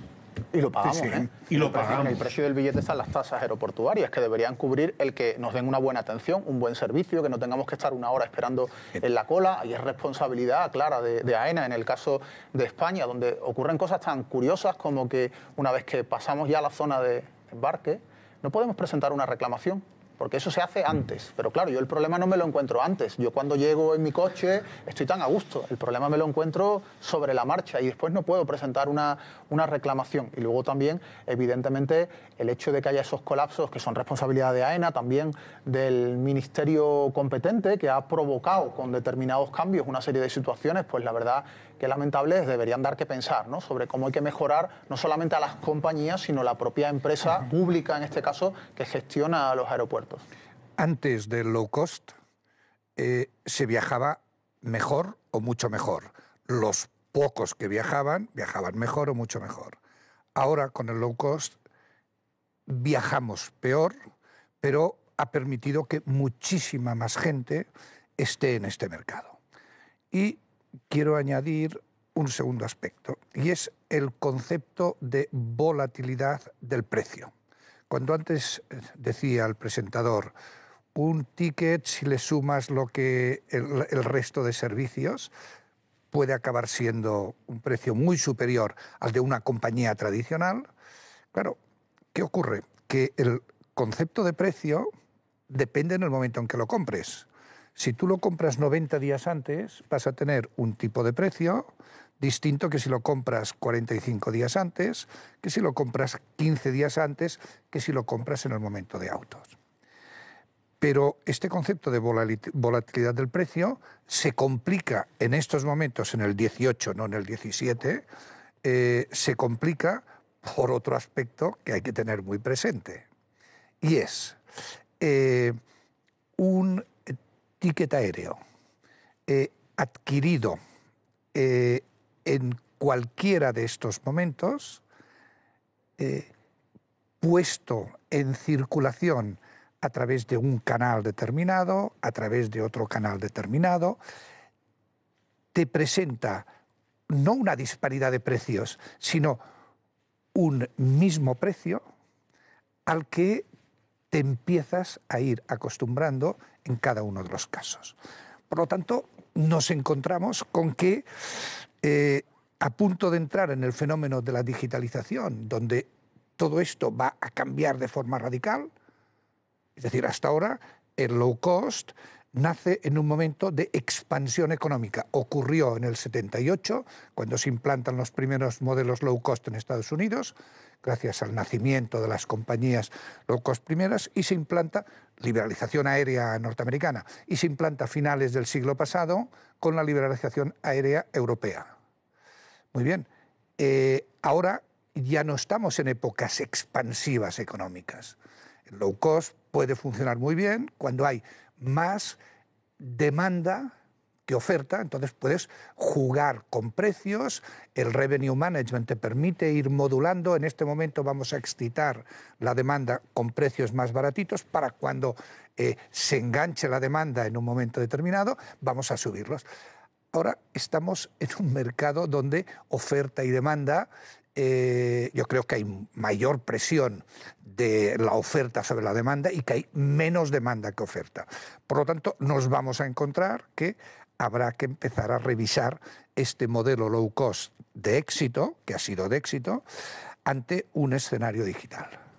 Y lo pagamos, ¿eh? Y lo pagamos. El precio del billete están las tasas aeroportuarias, que deberían cubrir el que nos den una buena atención, un buen servicio, que no tengamos que estar una hora esperando en la cola. Y es responsabilidad clara de, de AENA en el caso de España, donde ocurren cosas tan curiosas como que una vez que pasamos ya la zona de embarque, no podemos presentar una reclamación porque eso se hace antes. Pero claro, yo el problema no me lo encuentro antes. Yo cuando llego en mi coche estoy tan a gusto. El problema me lo encuentro sobre la marcha y después no puedo presentar una, una reclamación. Y luego también, evidentemente, el hecho de que haya esos colapsos que son responsabilidad de AENA, también del ministerio competente que ha provocado con determinados cambios una serie de situaciones, pues la verdad que lamentables deberían dar que pensar ¿no? sobre cómo hay que mejorar no solamente a las compañías, sino la propia empresa pública, en este caso, que gestiona los aeropuertos. Antes del low cost, eh, se viajaba mejor o mucho mejor. Los pocos que viajaban, viajaban mejor o mucho mejor. Ahora con el low cost viajamos peor, pero ha permitido que muchísima más gente esté en este mercado. Y quiero añadir un segundo aspecto, y es el concepto de volatilidad del precio. Cuando antes eh, decía el presentador, un ticket, si le sumas lo que el, el resto de servicios, puede acabar siendo un precio muy superior al de una compañía tradicional. Claro, ¿qué ocurre? Que el concepto de precio depende en el momento en que lo compres. Si tú lo compras 90 días antes, vas a tener un tipo de precio distinto que si lo compras 45 días antes, que si lo compras 15 días antes, que si lo compras en el momento de autos. Pero este concepto de volatilidad del precio se complica en estos momentos, en el 18, no en el 17, eh, se complica por otro aspecto que hay que tener muy presente. Y es eh, un ticket aéreo eh, adquirido en cualquiera de estos momentos, puesto en circulación a través de un canal determinado, a través de otro canal determinado, te presenta no una disparidad de precios, sino un mismo precio al que te empiezas a ir acostumbrando en cada uno de los casos. Por lo tanto, nos encontramos con que eh, a punto de entrar en el fenómeno de la digitalización, donde todo esto va a cambiar de forma radical, es decir, hasta ahora el low cost nace en un momento de expansión económica. Ocurrió en el 78, cuando se implantan los primeros modelos low cost en Estados Unidos, gracias al nacimiento de las compañías low cost primeras, y se implanta liberalización aérea norteamericana, y se implanta a finales del siglo pasado con la liberalización aérea europea. Muy bien, eh, ahora ya no estamos en épocas expansivas económicas. El low cost puede funcionar muy bien cuando hay más demanda que oferta, entonces puedes jugar con precios, el revenue management te permite ir modulando, en este momento vamos a excitar la demanda con precios más baratitos para cuando eh, se enganche la demanda en un momento determinado, vamos a subirlos. Ahora estamos en un mercado donde oferta y demanda eh, yo creo que hay mayor presión de la oferta sobre la demanda y que hay menos demanda que oferta. Por lo tanto, nos vamos a encontrar que habrá que empezar a revisar este modelo low cost de éxito, que ha sido de éxito, ante un escenario digital.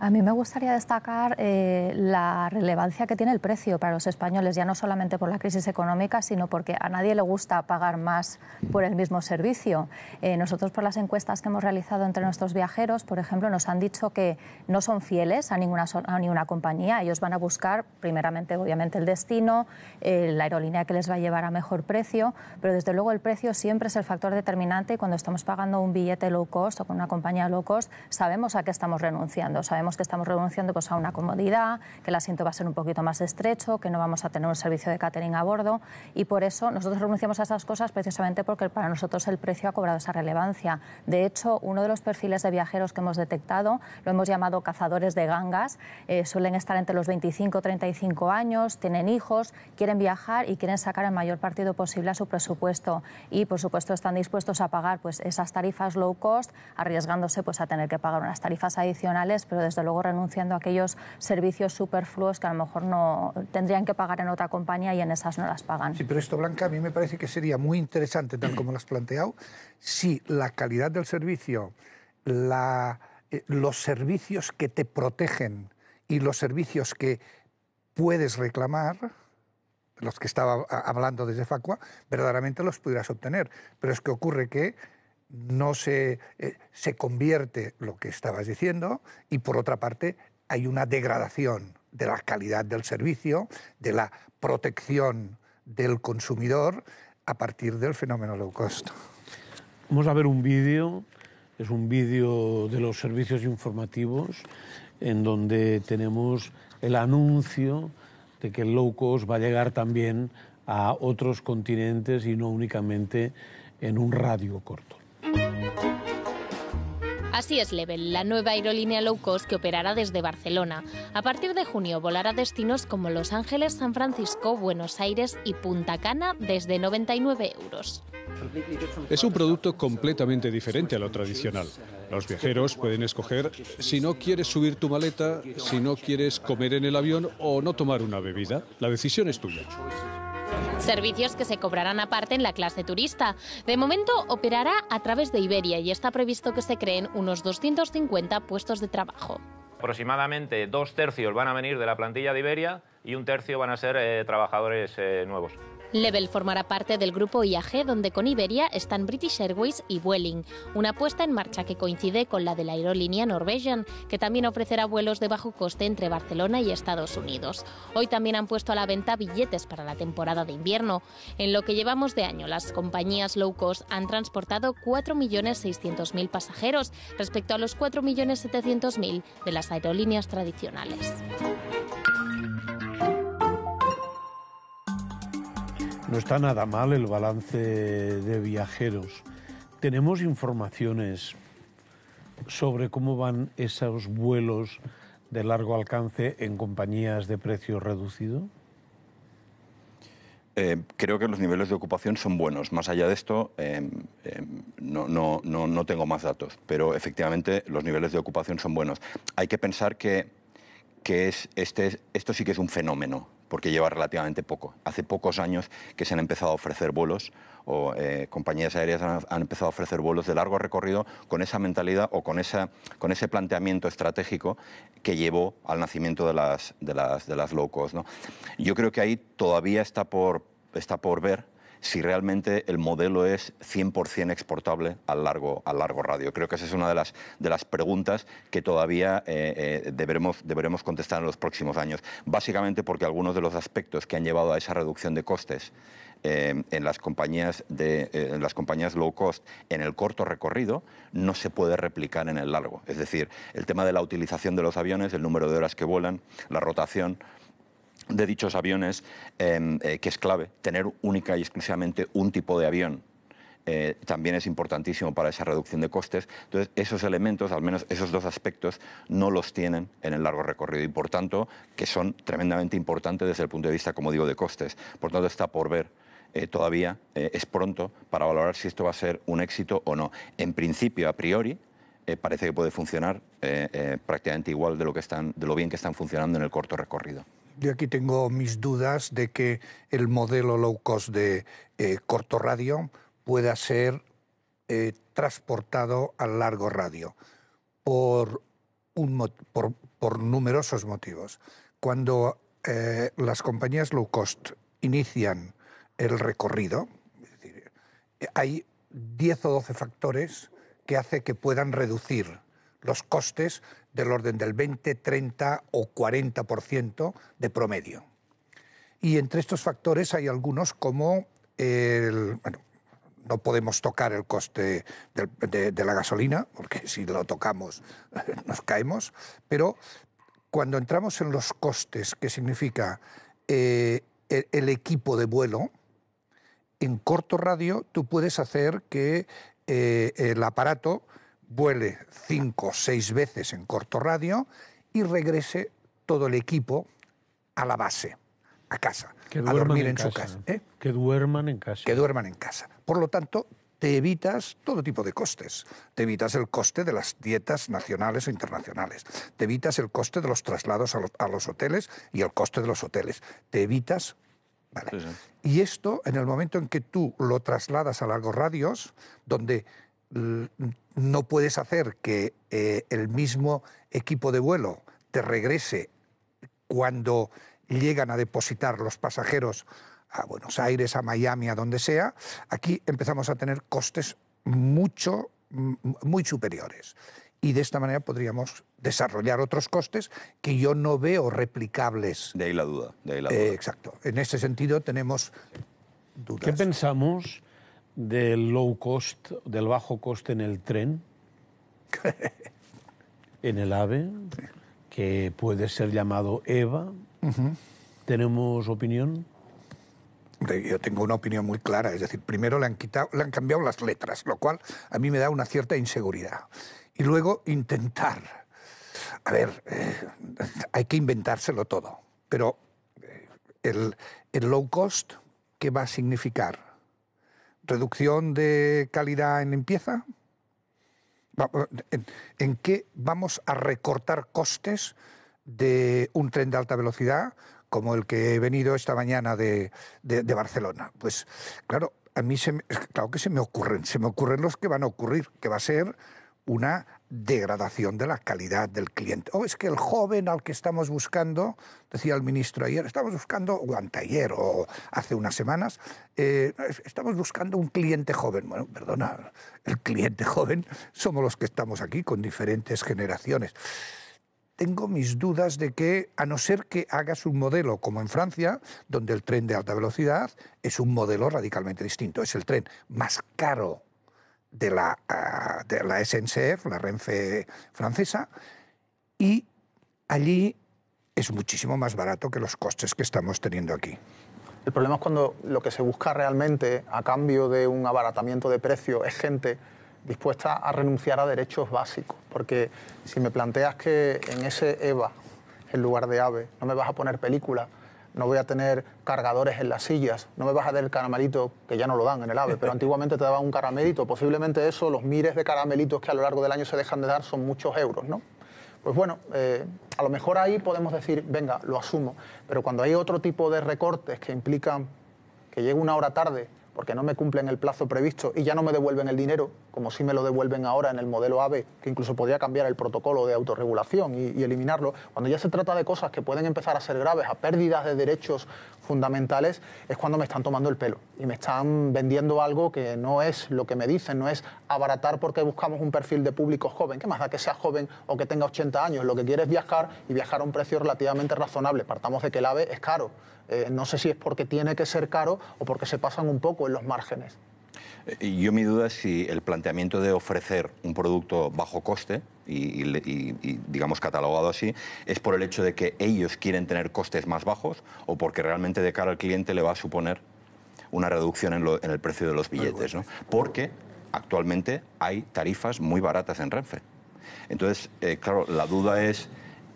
A mí me gustaría destacar eh, la relevancia que tiene el precio para los españoles, ya no solamente por la crisis económica, sino porque a nadie le gusta pagar más por el mismo servicio. Eh, nosotros, por las encuestas que hemos realizado entre nuestros viajeros, por ejemplo, nos han dicho que no son fieles a ninguna, a ninguna compañía. Ellos van a buscar, primeramente, obviamente, el destino, eh, la aerolínea que les va a llevar a mejor precio, pero desde luego el precio siempre es el factor determinante y cuando estamos pagando un billete low cost o con una compañía low cost, sabemos a qué estamos renunciando. Sabemos que estamos renunciando pues, a una comodidad, que el asiento va a ser un poquito más estrecho, que no vamos a tener un servicio de catering a bordo y por eso nosotros renunciamos a esas cosas precisamente porque para nosotros el precio ha cobrado esa relevancia. De hecho, uno de los perfiles de viajeros que hemos detectado lo hemos llamado cazadores de gangas. Eh, suelen estar entre los 25 y 35 años, tienen hijos, quieren viajar y quieren sacar el mayor partido posible a su presupuesto y por supuesto están dispuestos a pagar pues, esas tarifas low cost, arriesgándose pues, a tener que pagar unas tarifas adicionales, pero desde luego renunciando a aquellos servicios superfluos que a lo mejor no tendrían que pagar en otra compañía y en esas no las pagan. Sí, pero esto, Blanca, a mí me parece que sería muy interesante, tal como lo has planteado, si la calidad del servicio, la, eh, los servicios que te protegen y los servicios que puedes reclamar, los que estaba hablando desde Facua, verdaderamente los pudieras obtener. Pero es que ocurre que no se, eh, se convierte lo que estabas diciendo y por otra parte hay una degradación de la calidad del servicio, de la protección del consumidor a partir del fenómeno low cost. Vamos a ver un vídeo, es un vídeo de los servicios informativos en donde tenemos el anuncio de que el low cost va a llegar también a otros continentes y no únicamente en un radio corto. Así es Level, la nueva aerolínea low cost que operará desde Barcelona. A partir de junio volará destinos como Los Ángeles, San Francisco, Buenos Aires y Punta Cana desde 99 euros. Es un producto completamente diferente a lo tradicional. Los viajeros pueden escoger si no quieres subir tu maleta, si no quieres comer en el avión o no tomar una bebida. La decisión es tuya. Servicios que se cobrarán aparte en la clase turista. De momento operará a través de Iberia y está previsto que se creen unos 250 puestos de trabajo. Aproximadamente dos tercios van a venir de la plantilla de Iberia y un tercio van a ser eh, trabajadores eh, nuevos. Level formará parte del grupo IAG, donde con Iberia están British Airways y Vueling, una puesta en marcha que coincide con la de la aerolínea Norwegian, que también ofrecerá vuelos de bajo coste entre Barcelona y Estados Unidos. Hoy también han puesto a la venta billetes para la temporada de invierno. En lo que llevamos de año, las compañías low cost han transportado 4.600.000 pasajeros respecto a los 4.700.000 de las aerolíneas tradicionales. No está nada mal el balance de viajeros. ¿Tenemos informaciones sobre cómo van esos vuelos de largo alcance en compañías de precio reducido? Eh, creo que los niveles de ocupación son buenos. Más allá de esto, eh, eh, no, no, no, no, tengo más datos, pero efectivamente los niveles de ocupación son buenos. Hay que pensar que, que es, este, esto sí que es un fenómeno porque lleva relativamente poco. Hace pocos años que se han empezado a ofrecer vuelos o eh, compañías aéreas han, empezado a ofrecer vuelos de largo recorrido con esa mentalidad o con, esa, con ese planteamiento estratégico que llevó al nacimiento de las, de las, de las low cost. ¿no? Yo creo que ahí todavía está por, está por ver si realmente el modelo es 100% exportable al largo, al largo radio. Creo que esa es una de las, de las preguntas que todavía eh, eh, deberemos, deberemos contestar en los próximos años. Básicamente porque algunos de los aspectos que han llevado a esa reducción de costes eh, en, las compañías de, en las compañías low cost en el corto recorrido no se puede replicar en el largo. Es decir, el tema de la utilización de los aviones, el número de horas que vuelan, la rotación, de dichos aviones, em, eh, que es clave. Tener única y exclusivamente un tipo de avión eh, también es importantísimo para esa reducción de costes. Entonces, esos elementos, al menos esos dos aspectos, no los tienen en el largo recorrido y, por tanto, que son tremendamente importantes desde el punto de vista, como digo, de costes. Por tanto, está por ver. Eh, todavía es pronto para valorar si esto va a ser un éxito o no. En principio, a priori, parece que puede funcionar prácticamente igual de lo, que están, de lo bien que están funcionando en el corto recorrido yo aquí tengo mis dudas de que el modelo low cost de eh, corto radio pueda ser eh, transportado al largo radio por, por, numerosos motivos. Cuando eh, las compañías low cost inician el recorrido, hay 10 o 12 factores que hacen que puedan reducir los costes del orden del 20, 30 o 40% de promedio. Y entre estos factores hay algunos como el, bueno, no podemos tocar el coste de, la gasolina, porque si lo tocamos nos caemos, pero cuando entramos en los costes, que significa eh, el, equipo de vuelo, en corto radio tú puedes hacer que eh, el aparato vuele cinco o seis veces en corto radio y regrese todo el equipo a la base, a casa, a dormir en, su casa. ¿eh? Que duerman en casa. Que duerman en casa. Por lo tanto, te evitas todo tipo de costes. Te evitas el coste de las dietas nacionales o internacionales. Te evitas el coste de los traslados a, los hoteles y el coste de los hoteles. Te evitas... Y esto, en el momento en que tú lo trasladas a largos radios, donde no puedes hacer que eh, el mismo equipo de vuelo te regrese cuando llegan a depositar los pasajeros a Buenos Aires, a Miami, a donde sea, aquí empezamos a tener costes mucho, muy superiores. Y de esta manera podríamos desarrollar otros costes que yo no veo replicables. De ahí la duda. De ahí la duda. Eh, exacto. En ese sentido tenemos dudas. ¿Qué pensamos del low cost, del bajo coste en el tren, en el AVE, que puede ser llamado EVA. ¿Tenemos opinión? Yo tengo una opinión muy clara, es decir, primero le han, quitado, le han cambiado las letras, lo cual a mí me da una cierta inseguridad. Y luego intentar, a ver, eh, hay que inventárselo todo, pero eh, el, el low cost, ¿qué va a significar? ¿Reducción de calidad en limpieza? ¿En, qué vamos a recortar costes de un tren de alta velocidad como el que he venido esta mañana de, Barcelona? Pues claro, a mí se claro que se me ocurren, se me ocurren los que van a ocurrir, que va a ser una degradación de la calidad del cliente. O es que el joven al que estamos buscando, decía el ministro ayer, estamos buscando, o anteayer o hace unas semanas, eh, estamos buscando un cliente joven. Bueno, perdona, el cliente joven somos los que estamos aquí con diferentes generaciones. Tengo mis dudas de que, a no ser que hagas un modelo como en Francia, donde el tren de alta velocidad es un modelo radicalmente distinto, es el tren más caro de la, ah, de la SNCF, la Renfe francesa, y allí es muchísimo más barato que los costes que estamos teniendo aquí. El problema es cuando lo que se busca realmente a cambio de un abaratamiento de precio es gente dispuesta a renunciar a derechos básicos. Porque si me planteas que en ese EVA, en lugar de AVE, no me vas a poner película, no voy a tener cargadores en las sillas, no me vas a dar el caramelito, que ya no lo dan en el AVE, pero antiguamente te daban un caramelito, posiblemente eso, los miles de caramelitos que a lo largo del año se dejan de dar son muchos euros, ¿no? Pues bueno, eh, a lo mejor ahí podemos decir, venga, lo asumo, pero cuando hay otro tipo de recortes que implican que llegue una hora tarde porque no me cumplen el plazo previsto y ya no me devuelven el dinero, como si me lo devuelven ahora en el modelo AVE, que incluso podría cambiar el protocolo de autorregulación y, eliminarlo, cuando ya se trata de cosas que pueden empezar a ser graves, a pérdidas de derechos fundamentales, es cuando me están tomando el pelo y me están vendiendo algo que no es lo que me dicen, no es abaratar porque buscamos un perfil de público joven, ¿qué más da que sea joven o que tenga 80 años? Lo que quiere es viajar y viajar a un precio relativamente razonable. Partamos de que el AVE es caro eh, no sé si es porque tiene que ser caro o porque se pasan un poco en los márgenes. Eh, yo mi duda es si el planteamiento de ofrecer un producto bajo coste y, digamos catalogado así es por el hecho de que ellos quieren tener costes más bajos o porque realmente de cara al cliente le va a suponer una reducción en, el precio de los billetes, ¿no? Porque actualmente hay tarifas muy baratas en Renfe. Entonces, eh, claro, la duda es,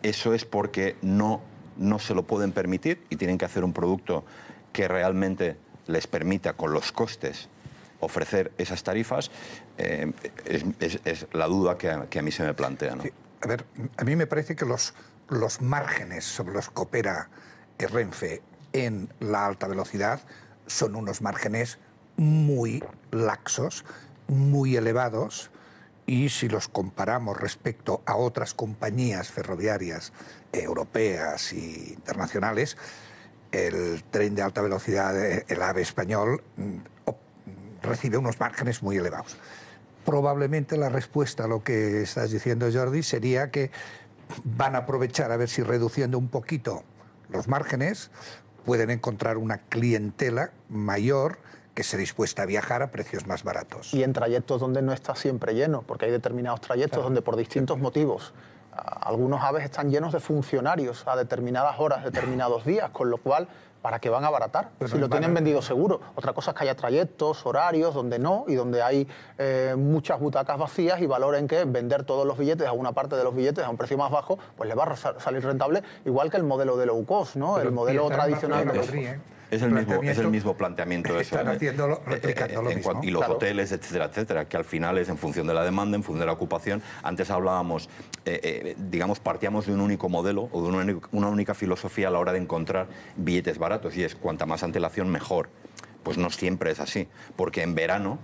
¿eso es porque no no se lo pueden permitir y tienen que hacer un producto que realmente les permita con los costes ofrecer esas tarifas, eh, es, la duda que a, mí se me plantea. a ver, a mí me parece que los, los márgenes sobre los que opera Renfe en la alta velocidad son unos márgenes muy laxos, muy elevados, y si los comparamos respecto a otras compañías ferroviarias europeas e internacionales, el tren de alta velocidad, el AVE español, mm, recibe unos márgenes muy elevados. Probablemente la respuesta a lo que estás diciendo, Jordi, sería que van a aprovechar a ver si reduciendo un poquito los márgenes pueden encontrar una clientela mayor que se dispuesta a viajar a precios más baratos. Y en trayectos donde no está siempre lleno, porque hay determinados trayectos donde por distintos motivos algunos aves están llenos de funcionarios a determinadas horas, determinados días, con lo cual ¿para qué van a abaratar? si lo tienen vendido seguro. Otra cosa es que haya trayectos, horarios, donde no, y donde hay eh, muchas butacas vacías y valoren que vender todos los billetes, a una parte de los billetes a un precio más bajo, pues le va a salir rentable, igual que el modelo de low cost, ¿no? el modelo tradicional de es el, mismo, es el mismo planteamiento. Están haciéndolo, eh, replicando lo mismo. Y los hoteles, etcétera, etcétera, que al final es en función de la demanda, en función de la ocupación. Antes hablábamos, eh, eh, digamos, partíamos de un único modelo o de una, una única filosofía a la hora de encontrar billetes baratos y es cuanta más antelación mejor. Pues no siempre es así, porque en verano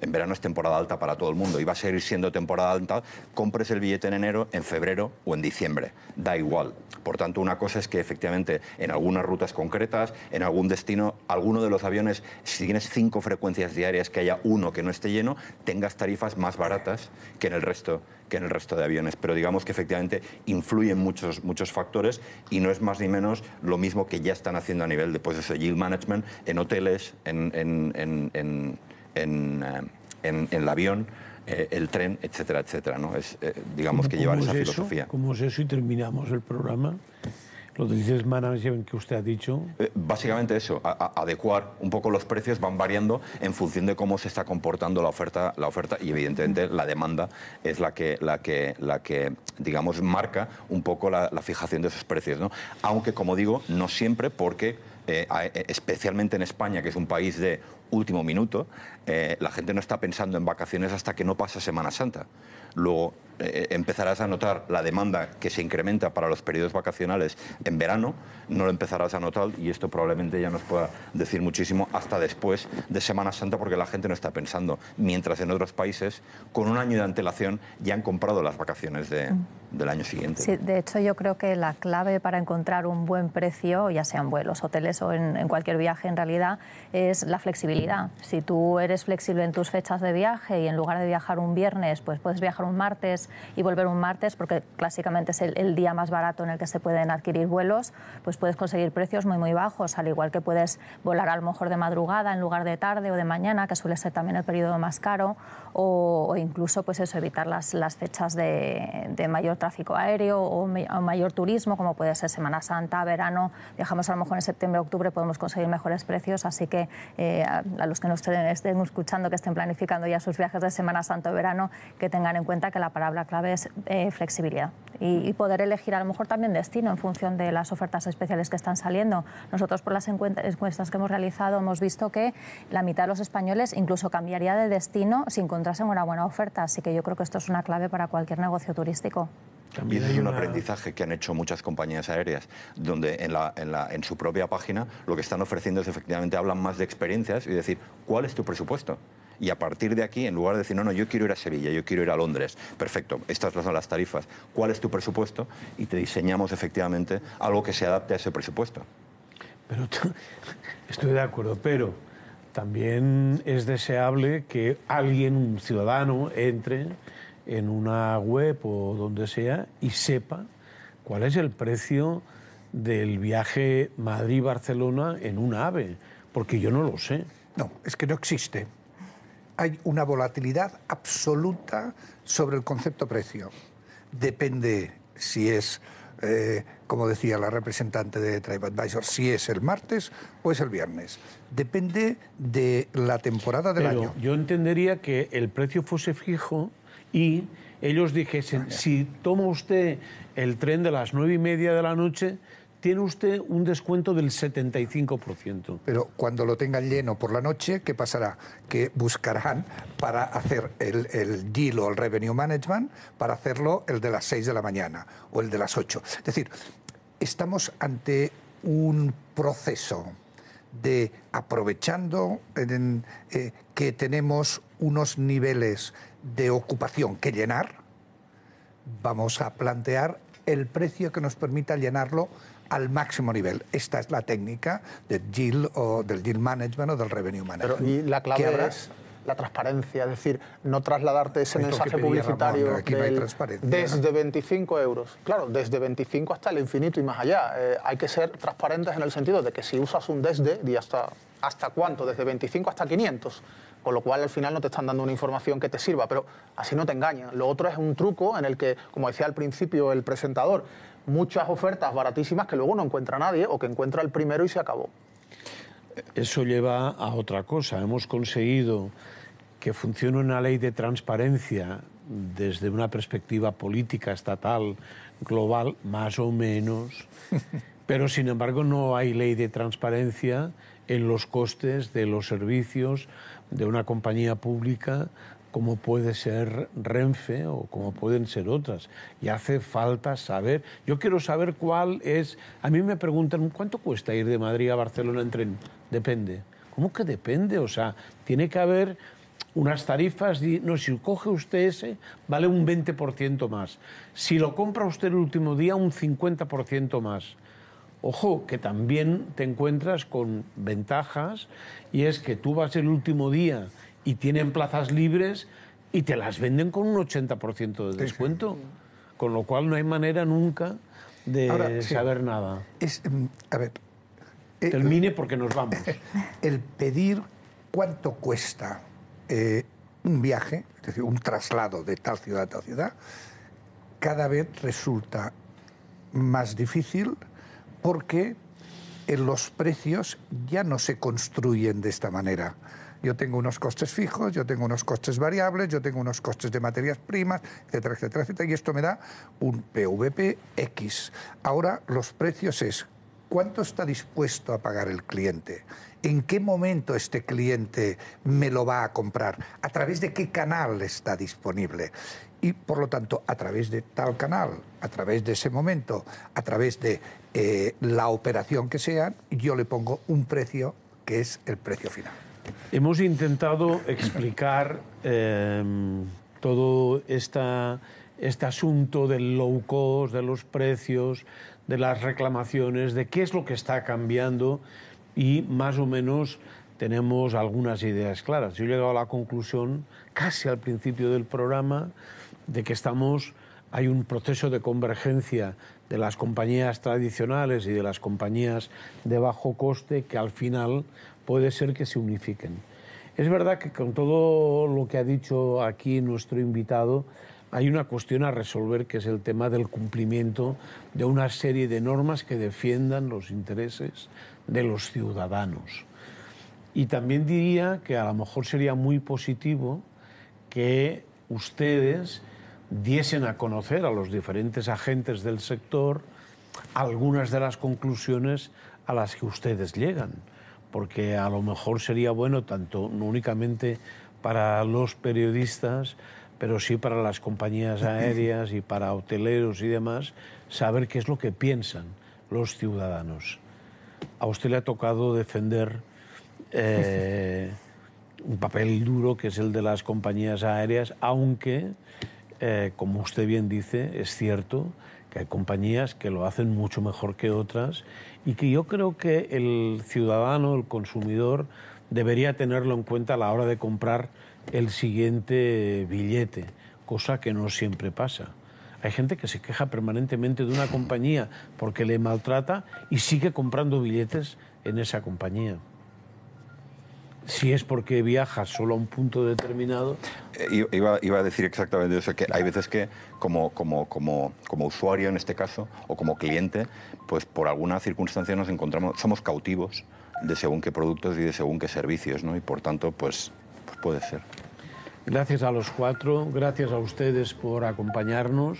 en verano es temporada alta para todo el mundo y va a seguir siendo temporada alta, compres el billete en enero, en febrero o en diciembre. Da igual. Por tanto, una cosa es que efectivamente en algunas rutas concretas, en algún destino, alguno de los aviones, si tienes cinco frecuencias diarias, que haya uno que no esté lleno, tengas tarifas más baratas que en el resto que en el resto de aviones. Pero digamos que efectivamente influyen muchos, muchos factores y no es más ni menos lo mismo que ya están haciendo a nivel de pues, yield management en hoteles, en, en en, eh, en, el avión, eh, el tren, etcétera, etcétera. ¿no? Es, eh, digamos que llevar esa filosofía. ¿Cómo es eso y terminamos el programa? Lo del management que usted ha dicho. Eh, básicamente eso, adecuar un poco los precios van variando en función de cómo se está comportando la oferta, la oferta y evidentemente la demanda es la que, la que, la que digamos, marca un poco la, fijación de esos precios. ¿no? Aunque, como digo, no siempre porque eh, eh, especialmente en España, que es un país de último minuto, la gente no está pensando en vacaciones hasta que no pasa Semana Santa. Luego, eh, empezarás a notar la demanda que se incrementa para los periodos vacacionales en verano, no lo empezarás a notar y esto probablemente ya nos pueda decir muchísimo hasta después de Semana Santa porque la gente no está pensando, mientras en otros países con un año de antelación ya han comprado las vacaciones del año siguiente. Sí, de hecho yo creo que la clave para encontrar un buen precio, ya sea en vuelos, hoteles o en, en cualquier viaje en realidad, es la flexibilidad. Si tú eres flexible en tus fechas de viaje y en lugar de viajar un viernes, pues puedes viajar un martes y volver un martes, porque clásicamente es el, día más barato en el que se pueden adquirir vuelos, pues puedes conseguir precios muy, muy bajos, al igual que puedes volar a lo mejor de madrugada en lugar de tarde o de mañana, que suele ser también el periodo más caro, o, incluso pues eso, evitar las, las fechas de, mayor tráfico aéreo o, mayor turismo, como puede ser Semana Santa, verano, viajamos a lo mejor en septiembre, octubre, podemos conseguir mejores precios, así que eh, a, los que nos estén escuchando, que estén planificando ya sus viajes de Semana Santa o verano, que tengan en cuenta que la palabra clave es eh, flexibilidad y, poder elegir a lo mejor también destino en función de las ofertas especiales que están saliendo. Nosotros por las encuestas que hemos realizado hemos visto que la mitad de los españoles incluso cambiaría de destino si encontrasen una buena oferta, así que yo creo que esto es una clave para cualquier negocio turístico. También hay un aprendizaje que han hecho muchas compañías aéreas, donde en, la, en, la, en, su propia página lo que están ofreciendo es efectivamente hablan más de experiencias y decir, ¿cuál es tu presupuesto? y a partir de aquí, en lugar de decir, no, no, yo quiero ir a Sevilla, yo quiero ir a Londres, perfecto, estas son las tarifas, ¿cuál es tu presupuesto? Y te diseñamos efectivamente algo que se adapte a ese presupuesto. Pero estoy de acuerdo, pero también es deseable que alguien, un ciudadano, entre en una web o donde sea y sepa cuál es el precio del viaje Madrid-Barcelona en un AVE, porque yo no lo sé. No, es que no existe hay una volatilidad absoluta sobre el concepto precio. Depende si es, eh, como decía la representante de TripAdvisor, si es el martes o es el viernes. Depende de la temporada del año. Yo entendería que el precio fuese fijo y ellos dijesen, si toma usted el tren de las nueve y media de la noche, tiene usted un descuento del 75%. Pero cuando lo tengan lleno por la noche, ¿qué pasará? Que buscarán para hacer el, el deal o el revenue management, para hacerlo el de las 6 de la mañana o el de las 8. Es decir, estamos ante un proceso de aprovechando eh, que tenemos unos niveles de ocupación que llenar, vamos a plantear el precio que nos permita llenarlo al máximo nivel. Esta es la técnica del yield o del yield management o del revenue management. y la clave es la transparencia, es decir, no trasladarte ese mensaje publicitario desde 25 euros. Claro, desde 25 hasta el infinito y más allá. Eh, hay que ser transparentes en el sentido de que si usas un desde, hasta, hasta cuánto, desde 25 hasta 500 con lo cual al final no te están dando una información que te sirva, pero así no te engañan. Lo otro es un truco en el que, como decía al principio el presentador, muchas ofertas baratísimas que luego no encuentra nadie o que encuentra el primero y se acabó. Eso lleva a otra cosa. Hemos conseguido que funcione una ley de transparencia desde una perspectiva política, estatal, global, más o menos, pero sin embargo no hay ley de transparencia en los costes de los servicios de una compañía pública como puede ser Renfe o como pueden ser otras. Y hace falta saber, yo quiero saber cuál es, a mí me preguntan, ¿cuánto cuesta ir de Madrid a Barcelona en tren? Depende. ¿Cómo que depende? O sea, tiene que haber unas tarifas, no, si coge usted ese, vale un 20% más. Si lo compra usted el último día, un 50% más. Ojo, que también te encuentras con ventajas y es que tú vas el último día y tienen plazas libres y te las venden con un 80% de descuento. Con lo cual no hay manera nunca de saber nada. Es, mm, a ver. Eh, Termine porque nos vamos. El pedir cuánto cuesta eh, un viaje, es decir, un traslado de tal ciudad a tal ciudad, cada vez resulta más difícil porque eh, los precios ya no se construyen de esta manera. Yo tengo unos costes fijos, yo tengo unos costes variables, yo tengo unos costes de materias primas, etcétera, etcétera, etcétera, y esto me da un PVP X. Ahora los precios es cuánto está dispuesto a pagar el cliente, en qué momento este cliente me lo va a comprar, a través de qué canal está disponible. Y por lo tanto, a través de tal canal, a través de ese momento, a través de eh, la operación que sea, yo le pongo un precio que es el precio final. Hemos intentado explicar eh, todo esta, este asunto del low cost, de los precios, de las reclamaciones, de qué es lo que está cambiando y más o menos tenemos algunas ideas claras. Yo he llegado a la conclusión, casi al principio del programa, de que estamos, hay un proceso de convergencia de las compañías tradicionales y de las compañías de bajo coste que al final puede ser que se unifiquen. Es verdad que con todo lo que ha dicho aquí nuestro invitado, hay una cuestión a resolver que es el tema del cumplimiento de una serie de normas que defiendan los intereses de los ciudadanos. Y también diría que a lo mejor sería muy positivo que ustedes diesen a conocer a los diferentes agentes del sector algunas de las conclusiones a las que ustedes llegan, porque a lo mejor sería bueno tanto no únicamente para los periodistas, pero sí para las compañías aéreas y para hoteleros y demás, saber qué es lo que piensan los ciudadanos. A usted le ha tocado defender eh, un papel duro que es el de las compañías aéreas, aunque, eh, como usted bien dice, es cierto que hay compañías que lo hacen mucho mejor que otras y que yo creo que el ciudadano, el consumidor, debería tenerlo en cuenta a la hora de comprar el siguiente billete, cosa que no siempre pasa. Hay gente que se queja permanentemente de una compañía porque le maltrata y sigue comprando billetes en esa compañía. Si es porque viaja solo a un punto determinado. Eh, iba, iba, a decir exactamente eso, que hay veces que como, como, como, como usuario en este caso, o como cliente, pues por alguna circunstancia nos encontramos, somos cautivos de según qué productos y de según qué servicios, ¿no? Y por tanto, pues puede ser. Gracias a los cuatro, gracias a ustedes por acompañarnos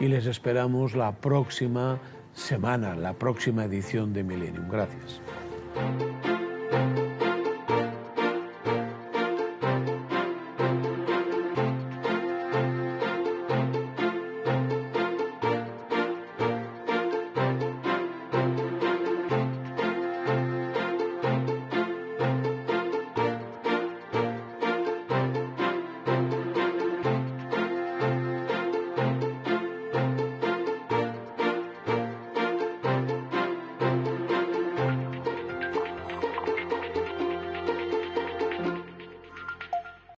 y les esperamos la próxima semana, la próxima edición de Millennium. Gracias.